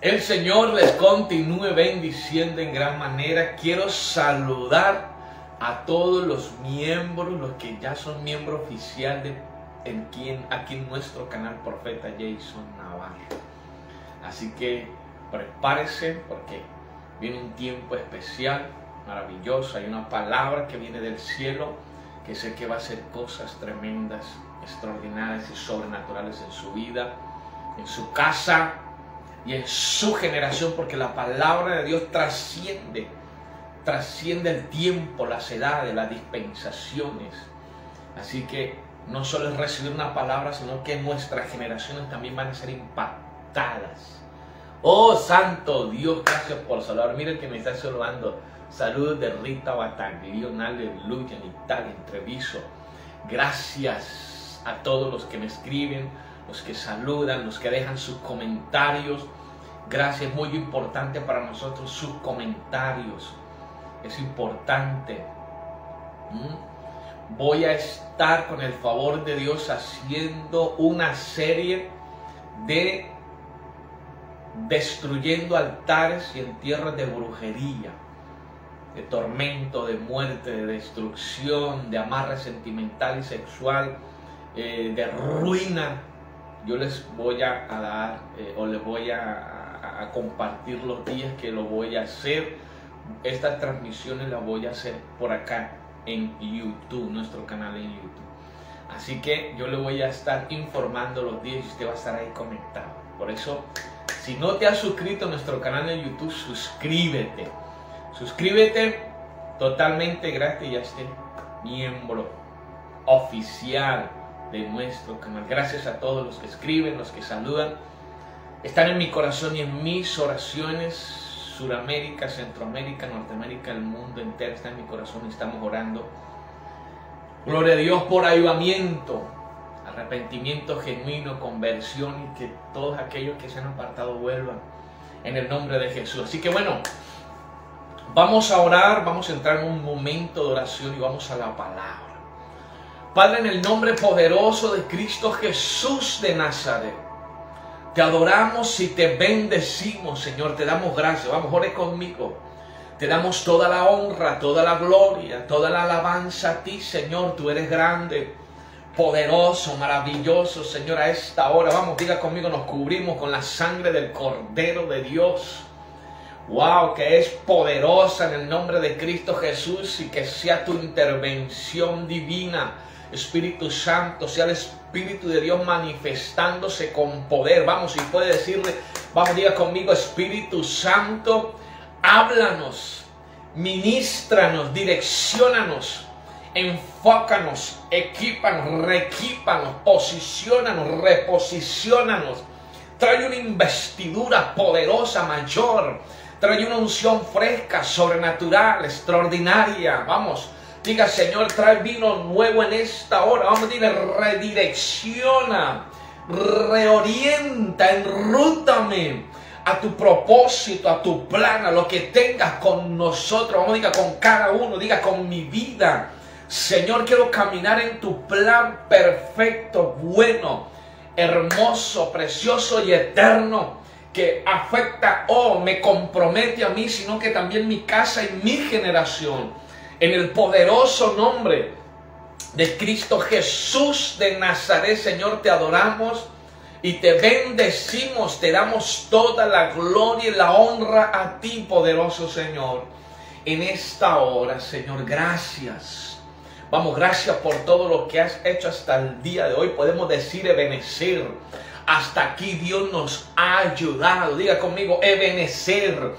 El Señor les continúe bendiciendo en gran manera. Quiero saludar a todos los miembros, los que ya son miembros oficiales de en quien, aquí en nuestro canal Profeta Jason Navarro. Así que prepárese porque viene un tiempo especial, maravilloso. Hay una palabra que viene del cielo que sé que va a hacer cosas tremendas, extraordinarias y sobrenaturales en su vida, en su casa, y en su generación, porque la palabra de Dios trasciende, trasciende el tiempo, las edades, las dispensaciones. Así que no solo es recibir una palabra, sino que nuestras generaciones también van a ser impactadas. Oh Santo Dios, gracias por saludar. Miren que me está saludando. Saludos de Rita Bataglione, aleluya, en Italia, Entreviso. Gracias a todos los que me escriben, los que saludan, los que dejan sus comentarios. Gracias, muy importante para nosotros sus comentarios. Es importante. Voy a estar con el favor de Dios haciendo una serie de destruyendo altares y entierros de brujería, de tormento, de muerte, de destrucción, de amarre sentimental y sexual, eh, de ruina yo les voy a, dar eh, o les voy a, compartir los días que lo voy a hacer. Estas transmisiones las voy a hacer por acá en YouTube, nuestro canal en YouTube. Así que yo le voy a estar informando los días y usted va a estar ahí conectado. Por eso, si no te has suscrito a nuestro canal en YouTube, suscríbete. Suscríbete totalmente gratis y ya esté miembro oficial de nuestro canal. Gracias a todos los que escriben, los que saludan. Están en mi corazón y en mis oraciones. Suramérica, Centroamérica, Norteamérica, el mundo entero está en mi corazón y estamos orando. Gloria a Dios por ayudamiento, arrepentimiento genuino, conversión y que todos aquellos que se han apartado vuelvan en el nombre de Jesús. Así que bueno, vamos a orar, vamos a entrar en un momento de oración y vamos a la palabra. Padre, en el nombre poderoso de Cristo Jesús de Nazaret, te adoramos y te bendecimos, Señor. Te damos gracias. Vamos, ore conmigo. Te damos toda la honra, toda la gloria, toda la alabanza a ti, Señor. Tú eres grande, poderoso, maravilloso, Señor, a esta hora. Vamos, diga conmigo, nos cubrimos con la sangre del Cordero de Dios. Wow, que es poderosa en el nombre de Cristo Jesús y que sea tu intervención divina Espíritu Santo, sea el Espíritu de Dios manifestándose con poder. Vamos, y puede decirle, vamos, diga conmigo, Espíritu Santo, háblanos, ministranos, direccionanos, enfócanos, equípanos, requípanos, posicionanos, reposicionanos. Trae una investidura poderosa, mayor. Trae una unción fresca, sobrenatural, extraordinaria. Vamos, Diga, Señor, trae vino nuevo en esta hora. Vamos a decir, redirecciona, reorienta, enrútame a tu propósito, a tu plan, a lo que tengas con nosotros. Vamos a decir, con cada uno, diga, con mi vida. Señor, quiero caminar en tu plan perfecto, bueno, hermoso, precioso y eterno que afecta o oh, me compromete a mí, sino que también mi casa y mi generación. En el poderoso nombre de Cristo Jesús de Nazaret, Señor, te adoramos y te bendecimos, te damos toda la gloria y la honra a ti, poderoso Señor. En esta hora, Señor, gracias. Vamos, gracias por todo lo que has hecho hasta el día de hoy. Podemos decir, Ebenecer. Hasta aquí Dios nos ha ayudado. Diga conmigo, Ebenecer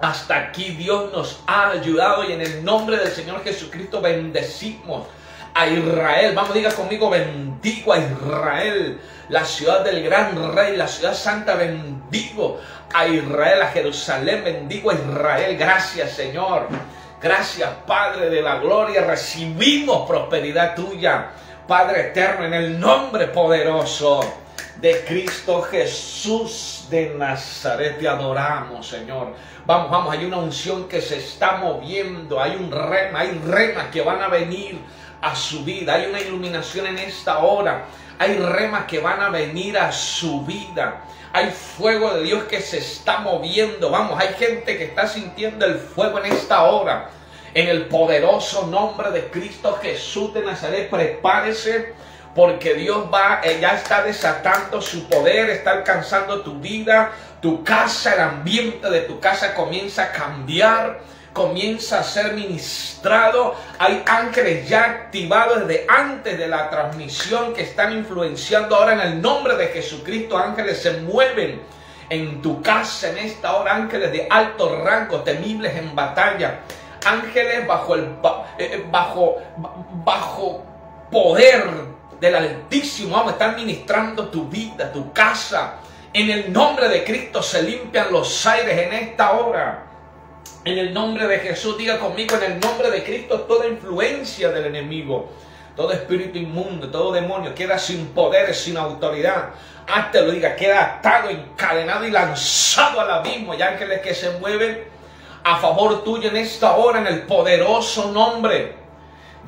hasta aquí Dios nos ha ayudado y en el nombre del Señor Jesucristo bendecimos a Israel. Vamos, diga conmigo, bendigo a Israel, la ciudad del gran rey, la ciudad santa, bendigo a Israel, a Jerusalén, bendigo a Israel. Gracias Señor. Gracias Padre de la gloria. Recibimos prosperidad tuya, Padre eterno, en el nombre poderoso de Cristo Jesús de Nazaret. Te adoramos, Señor. Vamos, vamos, hay una unción que se está moviendo, hay un rema, hay remas que van a venir a su vida. Hay una iluminación en esta hora. Hay remas que van a venir a su vida. Hay fuego de Dios que se está moviendo. Vamos, hay gente que está sintiendo el fuego en esta hora. En el poderoso nombre de Cristo Jesús de Nazaret, prepárese porque Dios va, eh, ya está desatando su poder, está alcanzando tu vida, tu casa, el ambiente de tu casa comienza a cambiar comienza a ser ministrado. Hay ángeles ya activados desde antes de la transmisión que están influenciando ahora en el nombre de Jesucristo. Ángeles se mueven en tu casa en esta hora. Ángeles de alto rango, temibles en batalla. Ángeles bajo el eh, eh, bajo bajo poder del Altísimo. Vamos a estar ministrando tu vida, tu casa. En el nombre de Cristo se limpian los aires en esta hora. En el nombre de Jesús, diga conmigo, en el nombre de Cristo, toda influencia del enemigo, todo espíritu inmundo, todo demonio queda sin poder, sin autoridad. Hazte lo diga, queda atado, encadenado y lanzado al abismo. Y ángeles que se mueven a favor tuyo en esta hora, en el poderoso nombre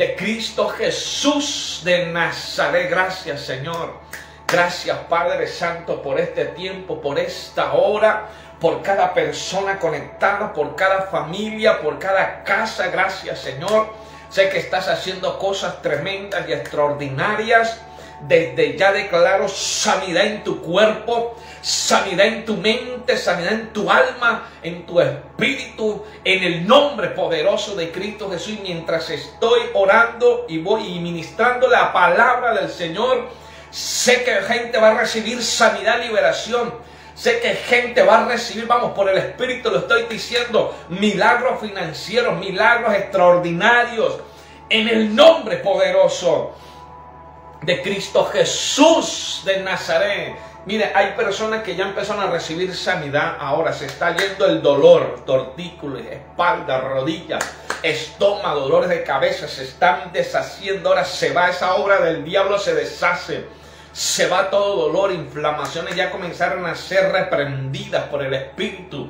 de Cristo Jesús de Nazaret. Gracias, Señor. Gracias, Padre Santo, por este tiempo, por esta hora por cada persona conectada, por cada familia, por cada casa. Gracias Señor. Sé que estás haciendo cosas tremendas y extraordinarias. Desde ya declaro sanidad en tu cuerpo, sanidad en tu mente, sanidad en tu alma, en tu espíritu, en el nombre poderoso de Cristo Jesús. mientras estoy orando y voy ministrando la palabra del Señor, sé que gente va a recibir sanidad, liberación Sé que gente va a recibir, vamos, por el Espíritu lo estoy diciendo, milagros financieros, milagros extraordinarios, en el nombre poderoso de Cristo Jesús de Nazaret. Mire, hay personas que ya empezaron a recibir sanidad ahora. Se está yendo el dolor, tortícolis, espalda, rodillas, estómago, dolores de cabeza. Se están deshaciendo. Ahora se va esa obra del diablo, se deshace se va todo dolor, inflamaciones ya comenzaron a ser reprendidas por el Espíritu.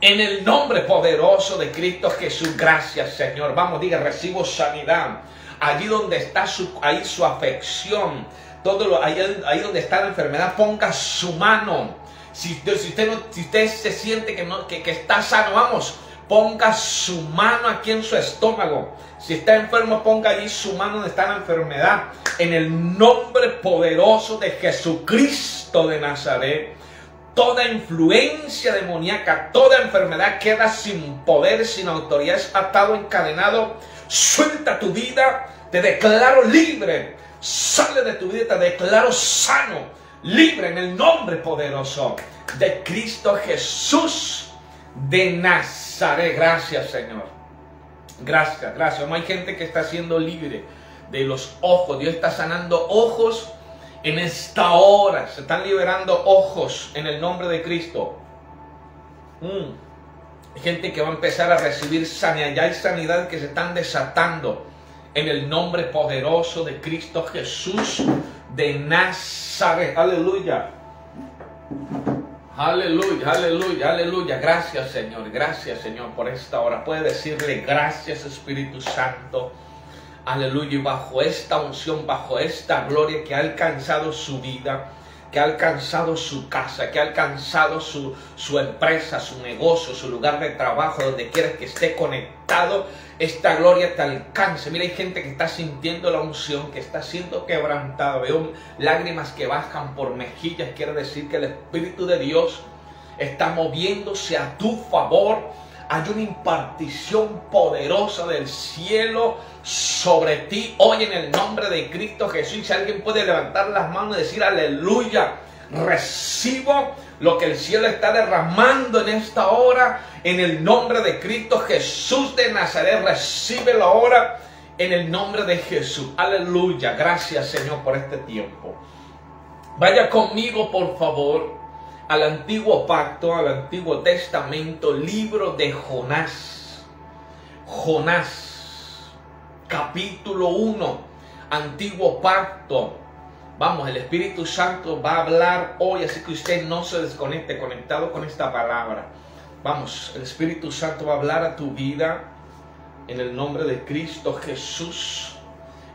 En el nombre poderoso de Cristo Jesús, gracias Señor. Vamos, diga, recibo sanidad. Allí donde está su, ahí su afección, todo lo, ahí, ahí donde está la enfermedad, ponga su mano. Si, si, usted, si usted se siente que, no, que, que está sano, vamos, ponga su mano aquí en su estómago. Si está enfermo, ponga allí su mano donde está la enfermedad. En el nombre poderoso de Jesucristo de Nazaret, toda influencia demoníaca, toda enfermedad queda sin poder, sin autoridad, es atado, encadenado. Suelta tu vida, te declaro libre. Sale de tu vida, te declaro sano, libre en el nombre poderoso de Cristo Jesús de Nazaret. Gracias, Señor. Gracias, gracias. No hay gente que está siendo libre de los ojos. Dios está sanando ojos en esta hora. Se están liberando ojos en el nombre de Cristo. Mm. Gente que va a empezar a recibir sanidad. Ya hay sanidad que se están desatando en el nombre poderoso de Cristo Jesús de Nazaret. Aleluya. Aleluya, aleluya, aleluya. Gracias Señor, gracias Señor por esta hora. Puede decirle gracias Espíritu Santo. Aleluya. Y bajo esta unción, bajo esta gloria que ha alcanzado su vida, que ha alcanzado su casa, que ha alcanzado su, su empresa, su negocio, su lugar de trabajo, donde quiera que esté conectado, esta gloria te alcance. Mira, hay gente que está sintiendo la unción, que está siendo quebrantada. Veo lágrimas que bajan por mejillas. Quiere decir que el Espíritu de Dios está moviéndose a tu favor. Hay una impartición poderosa del cielo sobre ti hoy en el nombre de Cristo Jesús. Si alguien puede levantar las manos y decir aleluya, recibo lo que el cielo está derramando en esta hora, en el nombre de Cristo Jesús de Nazaret, recíbelo ahora en el nombre de Jesús. Aleluya, gracias Señor por este tiempo. Vaya conmigo, por favor, al antiguo pacto, al antiguo testamento, libro de Jonás. Jonás, capítulo 1, antiguo pacto. Vamos, el Espíritu Santo va a hablar hoy, así que usted no se desconecte, conectado con esta palabra. Vamos, el Espíritu Santo va a hablar a tu vida en el nombre de Cristo Jesús.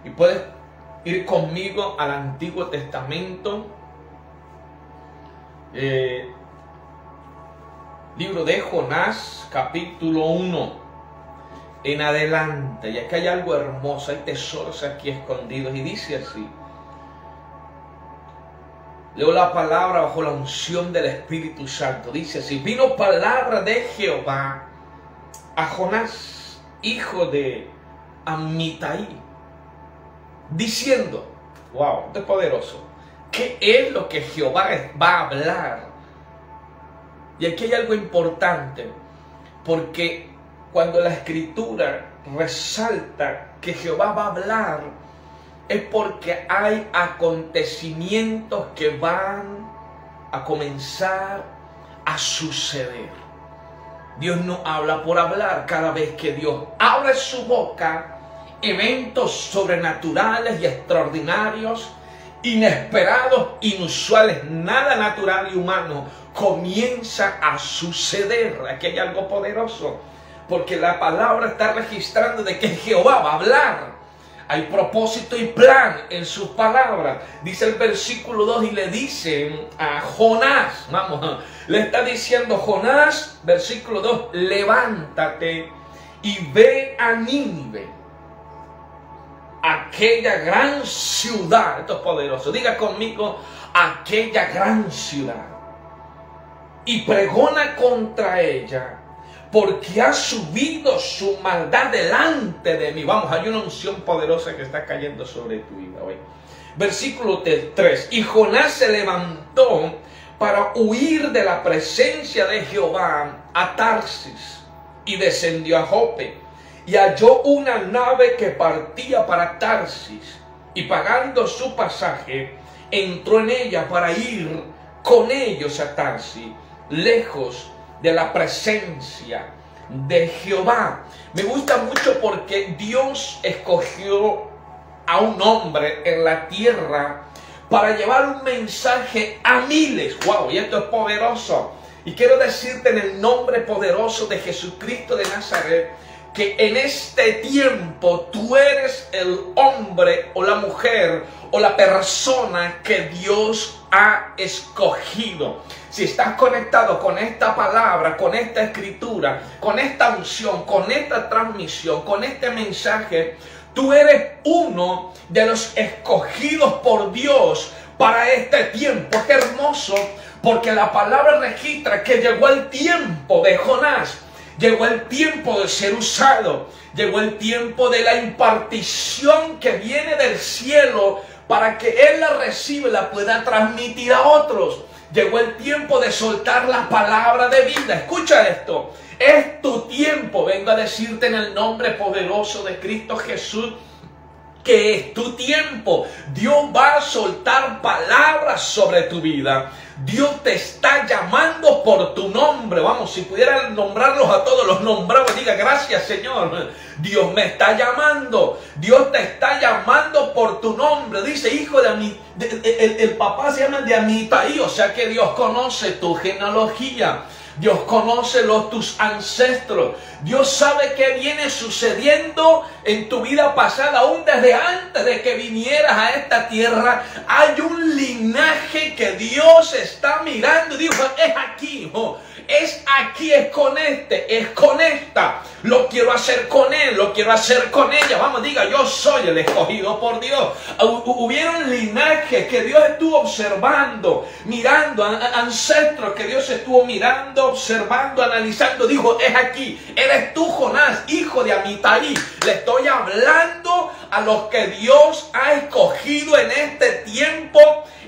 Y puedes ir conmigo al Antiguo Testamento. Eh, libro de Jonás, capítulo 1 en adelante. Y aquí hay algo hermoso, hay tesoros aquí escondidos. Y dice así. Leo la palabra bajo la unción del Espíritu Santo. Dice así, vino palabra de Jehová a Jonás, hijo de Amitai, diciendo, wow, esto es poderoso, ¿qué es lo que Jehová va a hablar? Y aquí hay algo importante, porque cuando la escritura resalta que Jehová va a hablar, es porque hay acontecimientos que van a comenzar a suceder. Dios no habla por hablar. Cada vez que Dios abre su boca, eventos sobrenaturales y extraordinarios, inesperados, inusuales, nada natural y humano, comienza a suceder. Aquí hay algo poderoso, porque la palabra está registrando de que Jehová va a hablar. Hay propósito y plan en sus palabras. Dice el versículo 2 y le dice a Jonás, vamos, le está diciendo Jonás, versículo 2, levántate y ve a Nínive, aquella gran ciudad. Esto es poderoso. Diga conmigo, aquella gran ciudad. Y pregona contra ella porque ha subido su maldad delante de mí. Vamos, hay una unción poderosa que está cayendo sobre tu vida hoy. Versículo 3. Y Jonás se levantó para huir de la presencia de Jehová a Tarsis y descendió a Jope y halló una nave que partía para Tarsis y pagando su pasaje entró en ella para ir con ellos a Tarsis, lejos de la presencia de Jehová. Me gusta mucho porque Dios escogió a un hombre en la tierra para llevar un mensaje a miles. ¡Wow! Y esto es poderoso. Y quiero decirte en el nombre poderoso de Jesucristo de Nazaret que en este tiempo tú eres el hombre o la mujer o la persona que Dios ha escogido. Si estás conectado con esta palabra, con esta escritura, con esta unción, con esta transmisión, con este mensaje, tú eres uno de los escogidos por Dios para este tiempo. Es hermoso porque la palabra registra que llegó el tiempo de Jonás Llegó el tiempo de ser usado. Llegó el tiempo de la impartición que viene del cielo para que Él la reciba y la pueda transmitir a otros. Llegó el tiempo de soltar la palabra de vida. Escucha esto. Es tu tiempo. Vengo a decirte en el nombre poderoso de Cristo Jesús que es tu tiempo. Dios va a soltar palabras sobre tu vida. Dios te está llamando por tu nombre. Vamos, si pudieran nombrarlos a todos, los nombramos. Diga, gracias Señor. Dios me está llamando. Dios te está llamando por tu nombre. Dice, hijo de mi... el, papá se llama de Amitaí. O sea que Dios conoce tu genealogía. Dios conoce los tus ancestros. Dios sabe qué viene sucediendo en tu vida pasada, aún desde antes de que vinieras a esta tierra. Hay un linaje que Dios está mirando dijo, es aquí, hijo es aquí, es con este, es con esta. Lo quiero hacer con él, lo quiero hacer con ella. Vamos, diga, yo soy el escogido por Dios. Hubieron linajes que Dios estuvo observando, mirando, ancestros que Dios estuvo mirando, observando, analizando. Dijo, es aquí, eres tú, Jonás, hijo de Amitai. Le estoy hablando a los que Dios ha escogido en este tiempo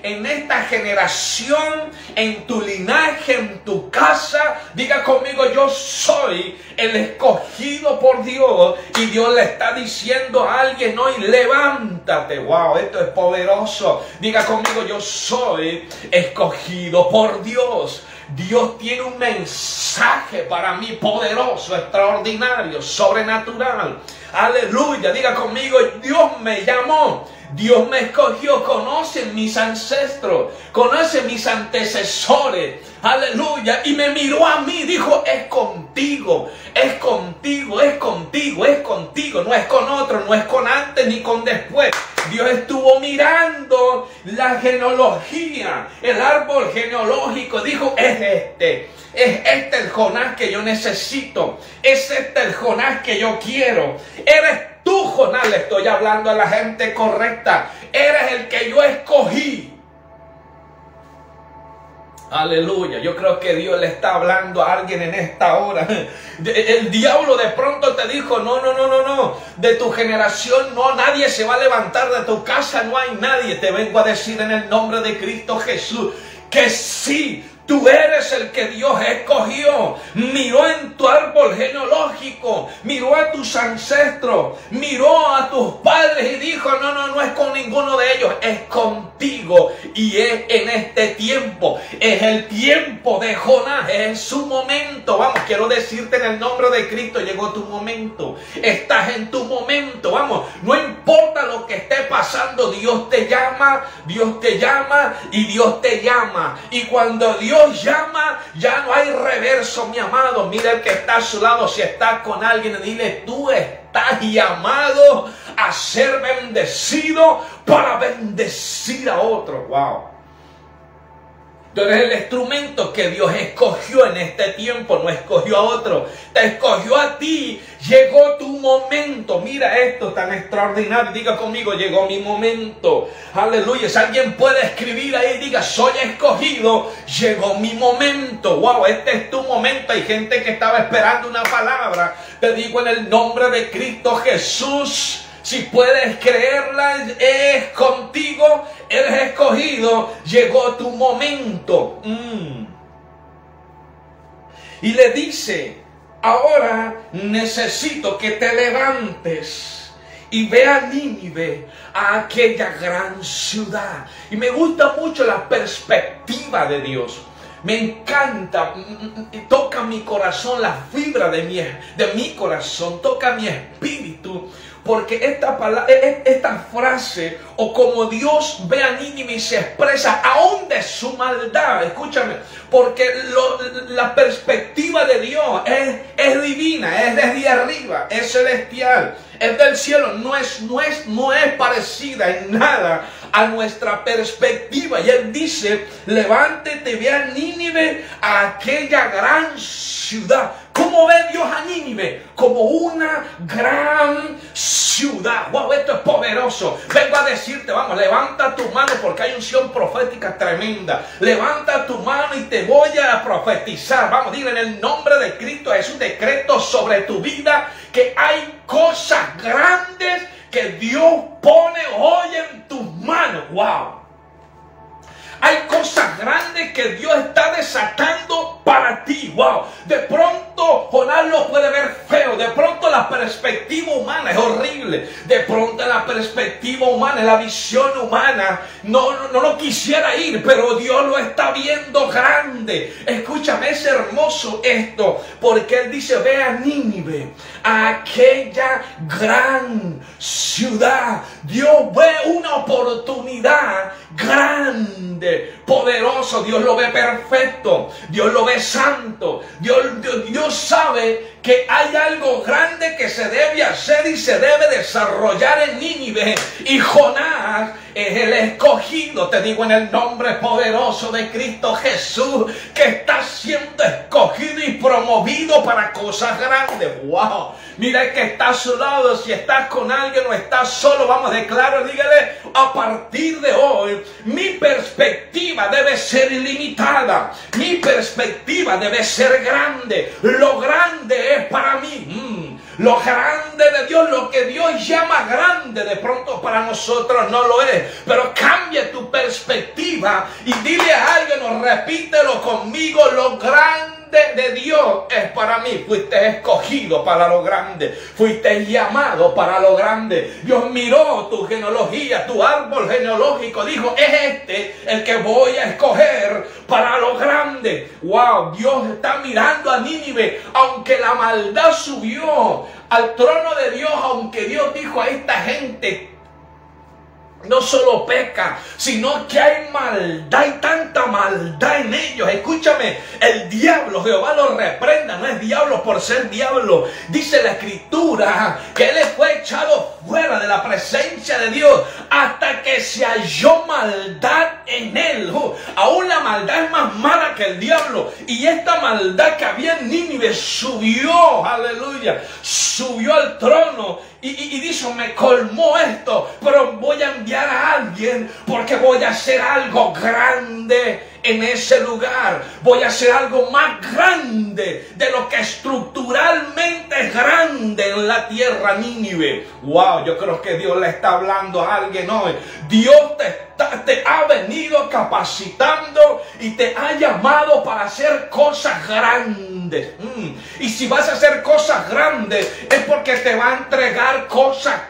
en esta generación, en tu linaje, en tu casa. Diga conmigo, yo soy el escogido por Dios. Y Dios le está diciendo a alguien hoy, levántate. Wow, esto es poderoso. Diga conmigo, yo soy escogido por Dios. Dios tiene un mensaje para mí poderoso, extraordinario, sobrenatural. Aleluya, diga conmigo, Dios me llamó Dios me escogió, conoce mis ancestros, conoce mis antecesores. Aleluya. Y me miró a mí, dijo, es contigo, es contigo, es contigo, es contigo. No es con otro, no es con antes ni con después. Dios estuvo mirando la genealogía, el árbol genealógico. Dijo, es este. Es este el Jonás que yo necesito. Es este el Jonás que yo quiero. Eres tú, Jonás, le estoy hablando a la gente correcta. Eres el que yo escogí. Aleluya. Yo creo que Dios le está hablando a alguien en esta hora. El diablo de pronto te dijo, no, no, no, no, no. De tu generación no, nadie se va a levantar. De tu casa no hay nadie. Te vengo a decir en el nombre de Cristo Jesús que sí, Tú eres el que Dios escogió. Miró en tu árbol genealógico, miró a tus ancestros, miró a tus padres y dijo, no, no, no es con ninguno de ellos, es contigo. Y es en este tiempo, es el tiempo de Jonás, es su momento. Vamos, quiero decirte en el nombre de Cristo, llegó tu momento. Estás en tu momento, vamos, no importa lo que esté pasando, Dios te llama, Dios te llama y Dios te llama. Y cuando Dios llama, ya no hay reverso, mi amado. Mira el que está a su lado, si está con alguien, dile, tú estás llamado a ser bendecido para bendecir a otro. Wow. Tú eres el instrumento que Dios escogió en este tiempo, no escogió a otro. Te escogió a ti. Llegó tu momento. Mira esto tan extraordinario. Diga conmigo, llegó mi momento. Aleluya. Si alguien puede escribir ahí, diga, soy escogido. Llegó mi momento. Wow, este es tu momento. Hay gente que estaba esperando una palabra. Te digo en el nombre de Cristo Jesús si puedes creerla, es contigo, eres escogido, llegó tu momento. Mm. Y le dice, ahora necesito que te levantes y ve a Nínive, a aquella gran ciudad. Y me gusta mucho la perspectiva de Dios. Me encanta, mm, mm, toca mi corazón, la fibra de mi, de mi corazón, toca mi espíritu porque esta, palabra, e, e, esta frase, o como Dios ve a Nínive y se expresa aún de su maldad, escúchame, porque la perspectiva de Dios es, divina, es desde arriba, es celestial, es del cielo, no es, no, es, no es parecida en nada a nuestra perspectiva. Y Él dice, levántate, ve a Nínive, a aquella gran ciudad ¿Cómo ve Dios a Nínive? Como una gran ciudad. Wow, esto es poderoso. Vengo a decirte, vamos, levanta tu mano porque hay unción profética tremenda. Levanta tu mano y te voy a profetizar. Vamos, dile en el nombre de Cristo es un decreto sobre tu vida que hay cosas grandes que Dios pone hoy en tus manos. Wow. Hay cosas grandes que Dios está desatando para ti. Wow. De pronto Jonás lo puede ver feo. De pronto la perspectiva humana es horrible. De pronto la perspectiva humana, la visión humana, no, no, no lo quisiera ir, pero Dios lo está viendo grande. Escúchame, es hermoso esto. Porque Él dice, ve a Nínive, aquella gran ciudad. Dios ve una oportunidad grande, poderoso. Dios lo ve perfecto. Dios lo ve santo. Dios, Dios, sabe que hay algo grande que se debe hacer y se debe desarrollar en Nínive. Y Jonás es el escogido, te digo en el nombre poderoso de Cristo Jesús, que está siendo escogido y promovido para cosas grandes. ¡Wow! Mira que está a su lado, si estás con alguien o estás solo, vamos, declaro, dígale, a partir de hoy, mi perspectiva debe ser ilimitada, mi perspectiva debe ser grande, lo grande es para mí. Mm. Lo grande de Dios, lo que Dios llama grande, de pronto para nosotros no lo es. Pero cambia tu perspectiva y dile a alguien o repítelo conmigo, lo grande de Dios es para mí. Fuiste escogido para lo grande. Fuiste llamado para lo grande. Dios miró tu genealogía, tu árbol genealógico. Dijo, es este el que voy a escoger para lo grande. Wow, Dios está mirando a Nínive. Aunque la maldad subió al trono de Dios, aunque Dios dijo a esta gente, no solo peca, sino que hay maldad y tanta maldad en ellos. Escúchame, el diablo, Jehová lo reprenda, no es diablo por ser diablo. Dice la escritura que él fue echado fuera de la presencia de Dios hasta que se halló maldad en él. Aún la maldad es más mala que el diablo. Y esta maldad que había en Nínive subió, aleluya, subió al trono y, y, dijo, me colmó esto, pero voy a enviar a alguien porque voy a hacer algo grande en ese lugar. Voy a hacer algo más grande de lo que estructuralmente es grande en la tierra Nínive. Wow, yo creo que Dios le está hablando a alguien hoy. Dios te, ha venido capacitando y te ha llamado para hacer cosas grandes. Mm. Y si vas a hacer cosas grandes es porque te va a entregar cosas.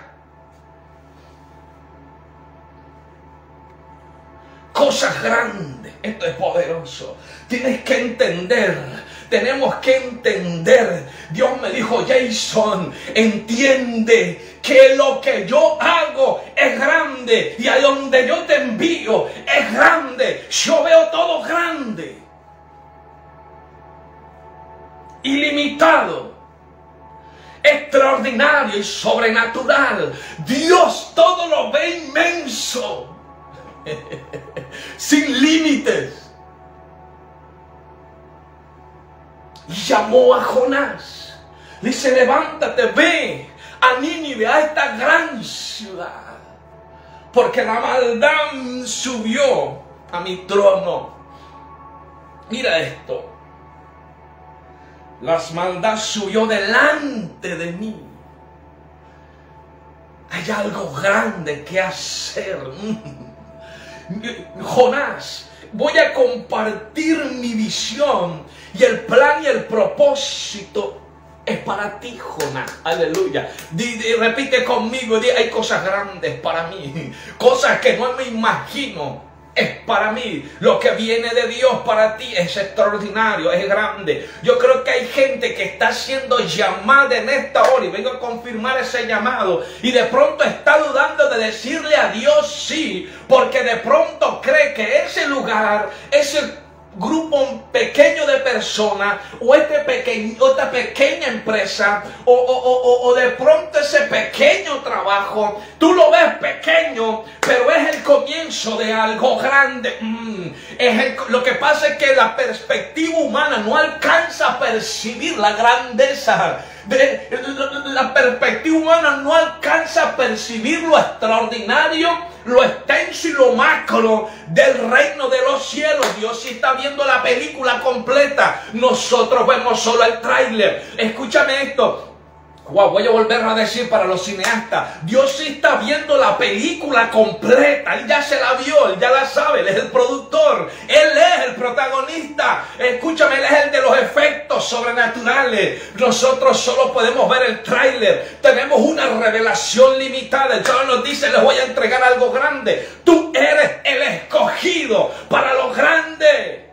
Cosas grandes. Esto es poderoso. Tienes que entender. Tenemos que entender. Dios me dijo, Jason, entiende que lo que yo hago es grande y a donde yo te envío es grande. Yo veo todo grande ilimitado, extraordinario y sobrenatural. Dios todo lo ve inmenso, sin límites. Y llamó a Jonás. dice, levántate, ve a Nínive, a esta gran ciudad. Porque la maldad subió a mi trono. Mira esto las maldades subió delante de mí. Hay algo grande que hacer. Jonás, voy a compartir mi visión y el plan y el propósito es para ti, Jonás. Aleluya. repite conmigo, hay cosas grandes para mí, cosas que no me imagino es para mí. Lo que viene de Dios para ti es extraordinario, es grande. Yo creo que hay gente que está siendo llamada en esta hora y vengo a confirmar ese llamado y de pronto está dudando de decirle a Dios sí, porque de pronto cree que ese lugar, ese grupo pequeño de personas o este pequeño, esta pequeña empresa o, o, de pronto ese pequeño trabajo, tú lo ves pequeño, pero es el comienzo de algo grande. Mm, es lo que pasa es que la perspectiva humana no alcanza a percibir la grandeza. De, la perspectiva humana no alcanza a percibir lo extraordinario lo extenso y lo macro del reino de los cielos. Dios sí está viendo la película completa. Nosotros vemos solo el tráiler. Escúchame esto. Voy a volver a decir para los cineastas, Dios sí está viendo la película completa, Él ya se la vio, Él ya la sabe, Él es el productor, Él es el protagonista, escúchame, Él es el de los efectos sobrenaturales, nosotros solo podemos ver el tráiler, tenemos una revelación limitada, el Señor nos dice, les voy a entregar algo grande, tú eres el escogido para lo grande.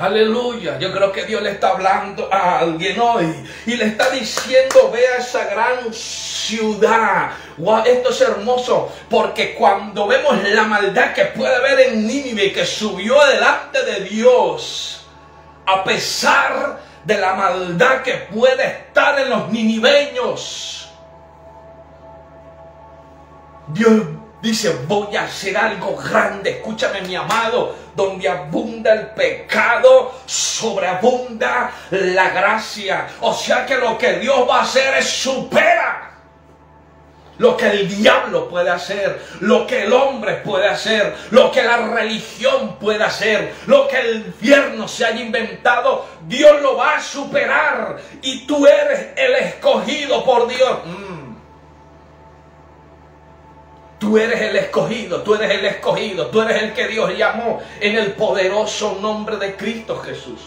Aleluya. Yo creo que Dios le está hablando a alguien hoy y le está diciendo, vea esa gran ciudad. Wow, esto es hermoso porque cuando vemos la maldad que puede haber en Nínive que subió delante de Dios, a pesar de la maldad que puede estar en los niniveños, Dios Dice, voy a hacer algo grande. Escúchame, mi amado. Donde abunda el pecado, sobreabunda la gracia. O sea que lo que Dios va a hacer es supera lo que el diablo puede hacer, lo que el hombre puede hacer, lo que la religión puede hacer, lo que el infierno se haya inventado, Dios lo va a superar y tú eres el escogido por Dios. Mm. Tú eres el escogido, tú eres el escogido, tú eres el que Dios llamó en el poderoso nombre de Cristo Jesús.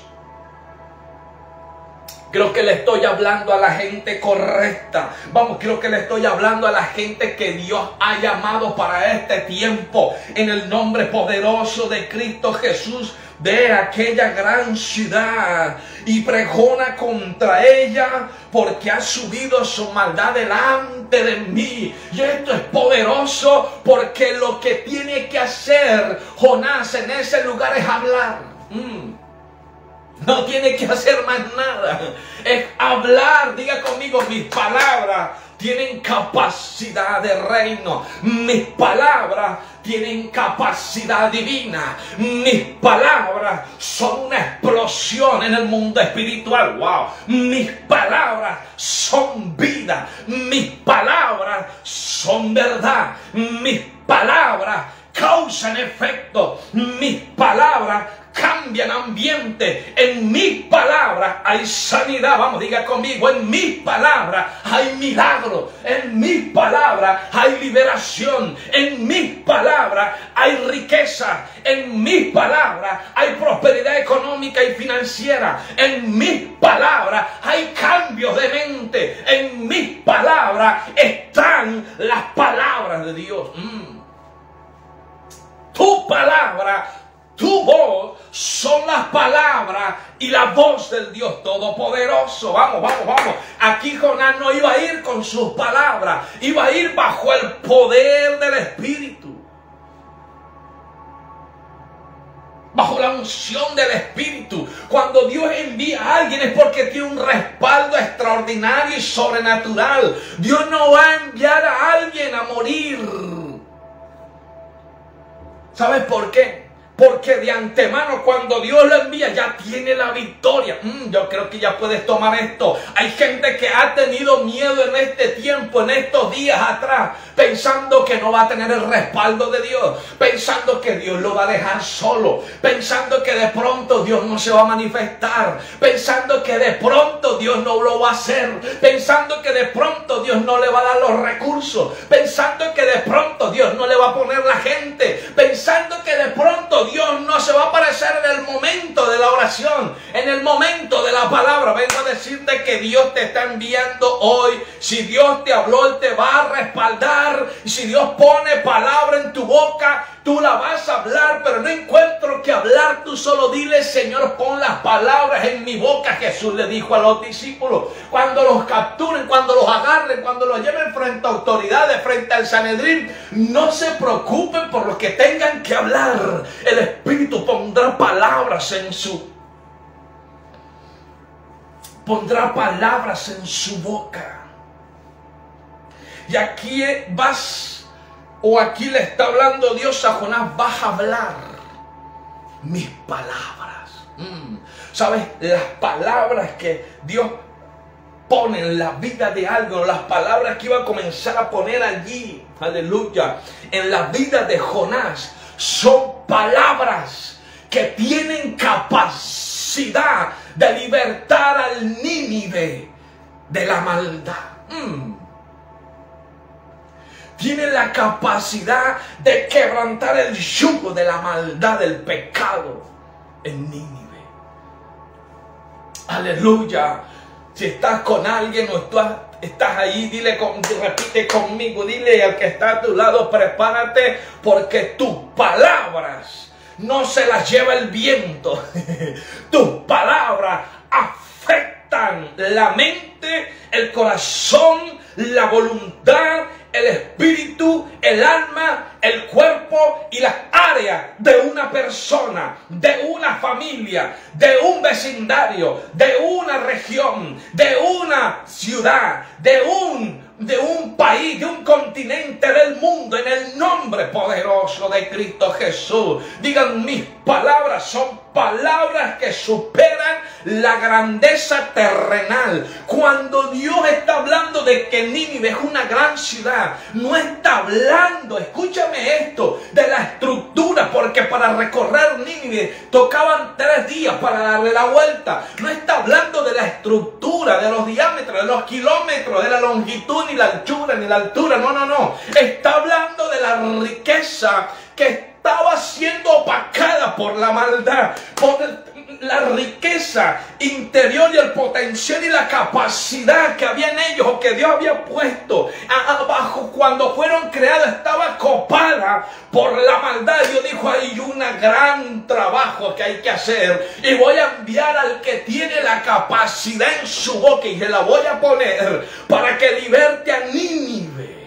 Creo que le estoy hablando a la gente correcta. Vamos, creo que le estoy hablando a la gente que Dios ha llamado para este tiempo. En el nombre poderoso de Cristo Jesús. De aquella gran ciudad y pregona contra ella porque ha subido su maldad delante de mí. Y esto es poderoso porque lo que tiene que hacer Jonás en ese lugar es hablar. Mm. No tiene que hacer más nada. Es hablar. Diga conmigo mis palabras tienen capacidad de reino. Mis palabras tienen capacidad divina. Mis palabras son una explosión en el mundo espiritual. Wow. Mis palabras son vida. Mis palabras son verdad. Mis palabras causan efecto. Mis palabras cambian ambiente. En mis palabras hay sanidad. Vamos, diga conmigo, en mis palabras hay milagro. En mis palabras hay liberación. En mis palabras hay riqueza. En mis palabras hay prosperidad económica y financiera. En mis palabras hay cambios de mente. En mis palabras están las palabras de Dios. Mm. Tu palabra tu voz son las palabras y la voz del Dios Todopoderoso. Vamos, vamos, vamos. Aquí Jonás no iba a ir con sus palabras, iba a ir bajo el poder del Espíritu. Bajo la unción del Espíritu. Cuando Dios envía a alguien es porque tiene un respaldo extraordinario y sobrenatural. Dios no va a enviar a alguien a morir. ¿Sabes por qué? Porque de antemano cuando Dios lo envía ya tiene la victoria. Mm, yo creo que ya puedes tomar esto. Hay gente que ha tenido miedo en este tiempo, en estos días atrás, pensando que no va a tener el respaldo de Dios, pensando que Dios lo va a dejar solo, pensando que de pronto Dios no se va a manifestar, pensando que de pronto Dios no lo va a hacer, pensando que de pronto Dios no le va a dar los recursos, pensando que de pronto Dios no le va a poner la gente, pensando que de pronto Dios no se va a aparecer en el momento de la oración, en el momento de la palabra. Vengo a decirte que Dios te está enviando hoy. Si Dios te habló, Él te va a respaldar. Si Dios pone palabra en tu boca, tú la vas a hablar, pero no encuentro que hablar. Tú solo dile, Señor, pon las palabras en mi boca. Jesús le dijo a los discípulos. Cuando los capturen, cuando los agarren, cuando los lleven frente a autoridades, frente al Sanedrín, no se preocupen por lo que tengan que hablar. El Espíritu pondrá palabras en su pondrá palabras en su boca. Y aquí vas, o aquí le está hablando Dios a Jonás, vas a hablar mis palabras. Mm. ¿Sabes? Las palabras que Dios pone en la vida de algo, las palabras que iba a comenzar a poner allí, aleluya, en la vida de Jonás, son palabras que tienen capacidad de libertar al Nínive de la maldad. Mm. Tienen la capacidad de quebrantar el yugo de la maldad, del pecado en Nínive. Aleluya. Si estás con alguien o estás estás ahí, dile, repite conmigo, dile al que está a tu lado, prepárate porque tus palabras no se las lleva el viento. tus palabras afectan la mente, el corazón, la voluntad, el espíritu, el alma, el cuerpo y las áreas de una persona, de una familia, de un vecindario, de una región, de una ciudad, de un de un país, de un continente del mundo, en el nombre poderoso de Cristo Jesús. Digan, mis palabras son palabras que superan la grandeza terrenal. Cuando Dios está hablando de que Nínive es una gran ciudad, no está hablando, escúchame esto, de la estructura, porque para recorrer Nínive tocaban tres días para darle la vuelta. No está hablando de la estructura, de los diámetros, de los kilómetros, de la longitud, ni la anchura, ni la altura. No, no, no. Está hablando de la riqueza que estaba siendo opacada por la maldad, por la riqueza interior y el potencial y la capacidad que había en ellos o que Dios había puesto abajo cuando fueron creados estaba copada por la maldad. Dios dijo, hay un gran trabajo que hay que hacer y voy a enviar al que tiene la capacidad en su boca y se la voy a poner para que liberte a Nínive.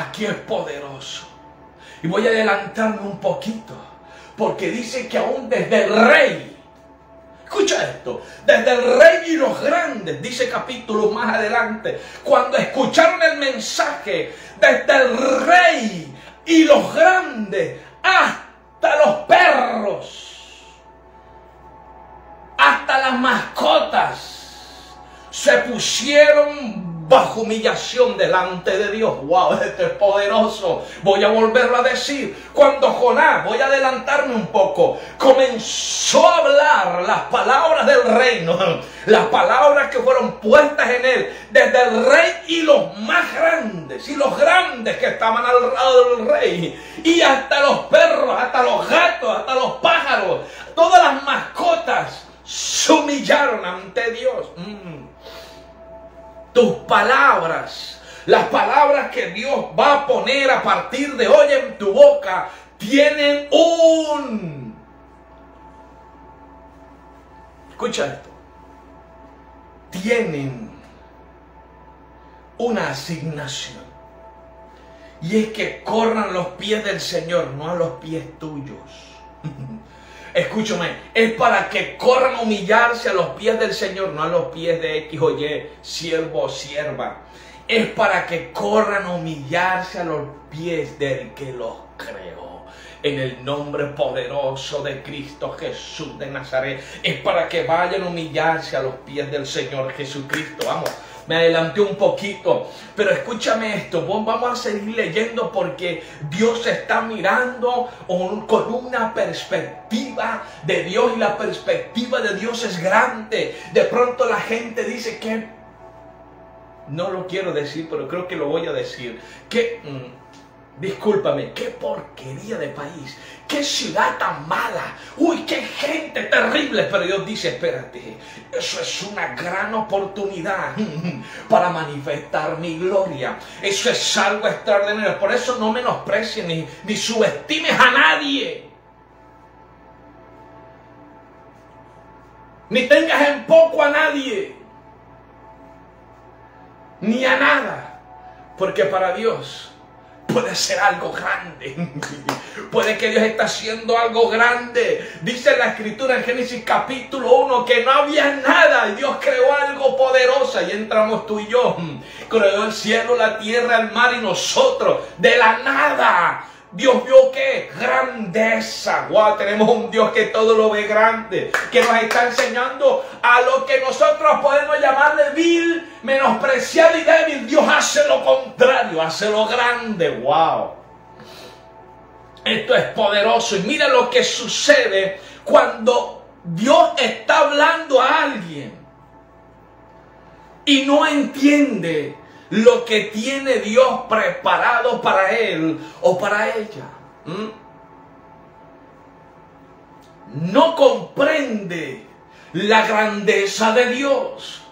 Aquí es poderoso. Y voy a adelantarme un poquito, porque dice que aún desde el rey, escucha esto, desde el rey y los grandes, dice capítulo más adelante, cuando escucharon el mensaje, desde el rey y los grandes hasta los perros, hasta las mascotas, se pusieron bajo humillación delante de Dios. ¡Wow! Esto es poderoso. Voy a volverlo a decir. Cuando Jonás, voy a adelantarme un poco, comenzó a hablar las palabras del reino, las palabras que fueron puestas en él, desde el rey y los más grandes, y los grandes que estaban al lado del rey, y hasta los perros, hasta los gatos, hasta los pájaros, todas las mascotas se humillaron ante Dios. Mm tus palabras, las palabras que Dios va a poner a partir de hoy en tu boca, tienen un... Escucha esto. Tienen una asignación. Y es que corran los pies del Señor, no a los pies tuyos. Escúchame, es para que corran a humillarse a los pies del Señor, no a los pies de X o Y, siervo o sierva. Es para que corran a humillarse a los pies del que los creó. En el nombre poderoso de Cristo Jesús de Nazaret. Es para que vayan a humillarse a los pies del Señor Jesucristo. Vamos me adelanté un poquito, pero escúchame esto, vamos a seguir leyendo porque Dios está mirando con una perspectiva de Dios y la perspectiva de Dios es grande. De pronto la gente dice que, no lo quiero decir, pero creo que lo voy a decir, que... Discúlpame, qué porquería de país, qué ciudad tan mala, uy, qué gente terrible. Pero Dios dice, espérate, eso es una gran oportunidad para manifestar mi gloria. Eso es algo extraordinario. Por eso no menosprecies ni, ni subestimes a nadie. Ni tengas en poco a nadie. Ni a nada. Porque para Dios puede ser algo grande. Puede que Dios está haciendo algo grande. Dice la escritura en Génesis capítulo 1 que no había nada y Dios creó algo poderoso. Y entramos tú y yo. Creó el cielo, la tierra, el mar y nosotros. De la nada. Dios vio que grandeza. Wow, tenemos un Dios que todo lo ve grande, que nos está enseñando a lo que nosotros podemos llamarle vil, menospreciado y débil. Dios hace lo contrario, hace lo grande. Wow. Esto es poderoso y mira lo que sucede cuando Dios está hablando a alguien y no entiende lo que tiene Dios preparado para él o para ella. No comprende la grandeza de Dios.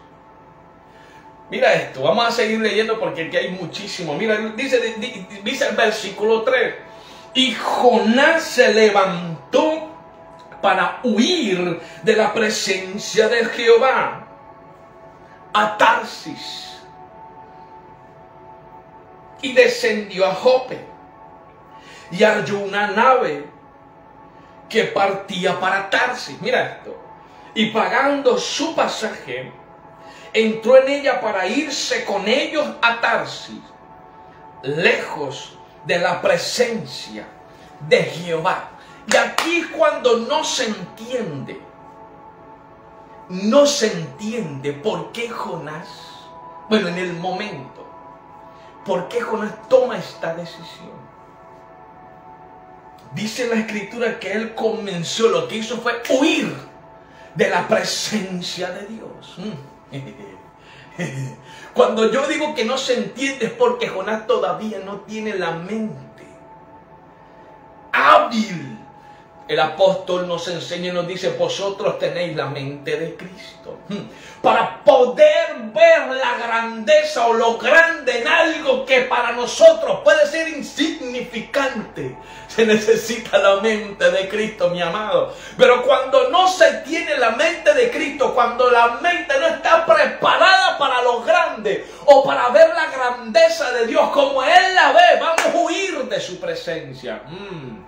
Mira esto, vamos a seguir leyendo porque aquí hay muchísimo. Mira, dice, dice el versículo 3. Y Jonás se levantó para huir de la presencia de Jehová a Tarsis y descendió a Jope y halló una nave que partía para Tarsis. Mira esto. Y pagando su pasaje, entró en ella para irse con ellos a Tarsis, lejos de la presencia de Jehová. Y aquí cuando no se entiende, no se entiende por qué Jonás, bueno, en el momento, ¿Por qué Jonás toma esta decisión? Dice la escritura que él comenzó, lo que hizo fue huir de la presencia de Dios. Cuando yo digo que no se entiende es porque Jonás todavía no tiene la mente hábil el apóstol nos enseña y nos dice, vosotros tenéis la mente de Cristo. Hmm. Para poder ver la grandeza o lo grande en algo que para nosotros puede ser insignificante, se necesita la mente de Cristo, mi amado. Pero cuando no se tiene la mente de Cristo, cuando la mente no está preparada para lo grande o para ver la grandeza de Dios como Él la ve, vamos a huir de su presencia. Hmm.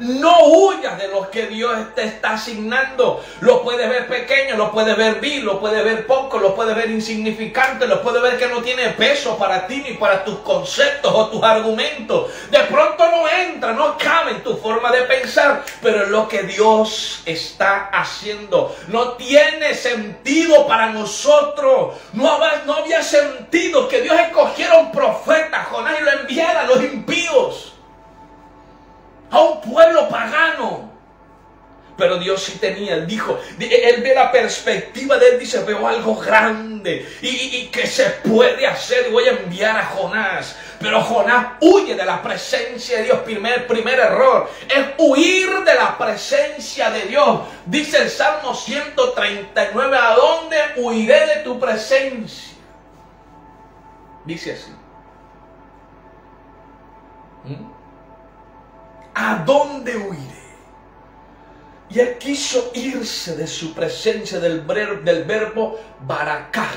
No huyas de lo que Dios te está asignando. Lo puedes ver pequeño, lo puedes ver vil, lo puedes ver poco, lo puedes ver insignificante, lo puedes ver que no tiene peso para ti ni para tus conceptos o tus argumentos. De pronto no entra, no cabe en tu forma de pensar, pero es lo que Dios está haciendo. No tiene sentido para nosotros. No había, no había sentido que Dios escogiera un profeta, Jonás, y lo enviara a los impíos a un pueblo pagano. Pero Dios sí tenía, él dijo, él ve la perspectiva de él, dice, veo algo grande y, que se puede hacer, voy a enviar a Jonás. Pero Jonás huye de la presencia de Dios. Primer, primer error es huir de la presencia de Dios. Dice el Salmo 139, ¿a dónde huiré de tu presencia? Dice así. ¿Mm? ¿A dónde huiré? Y él quiso irse de su presencia del, verbo baracar.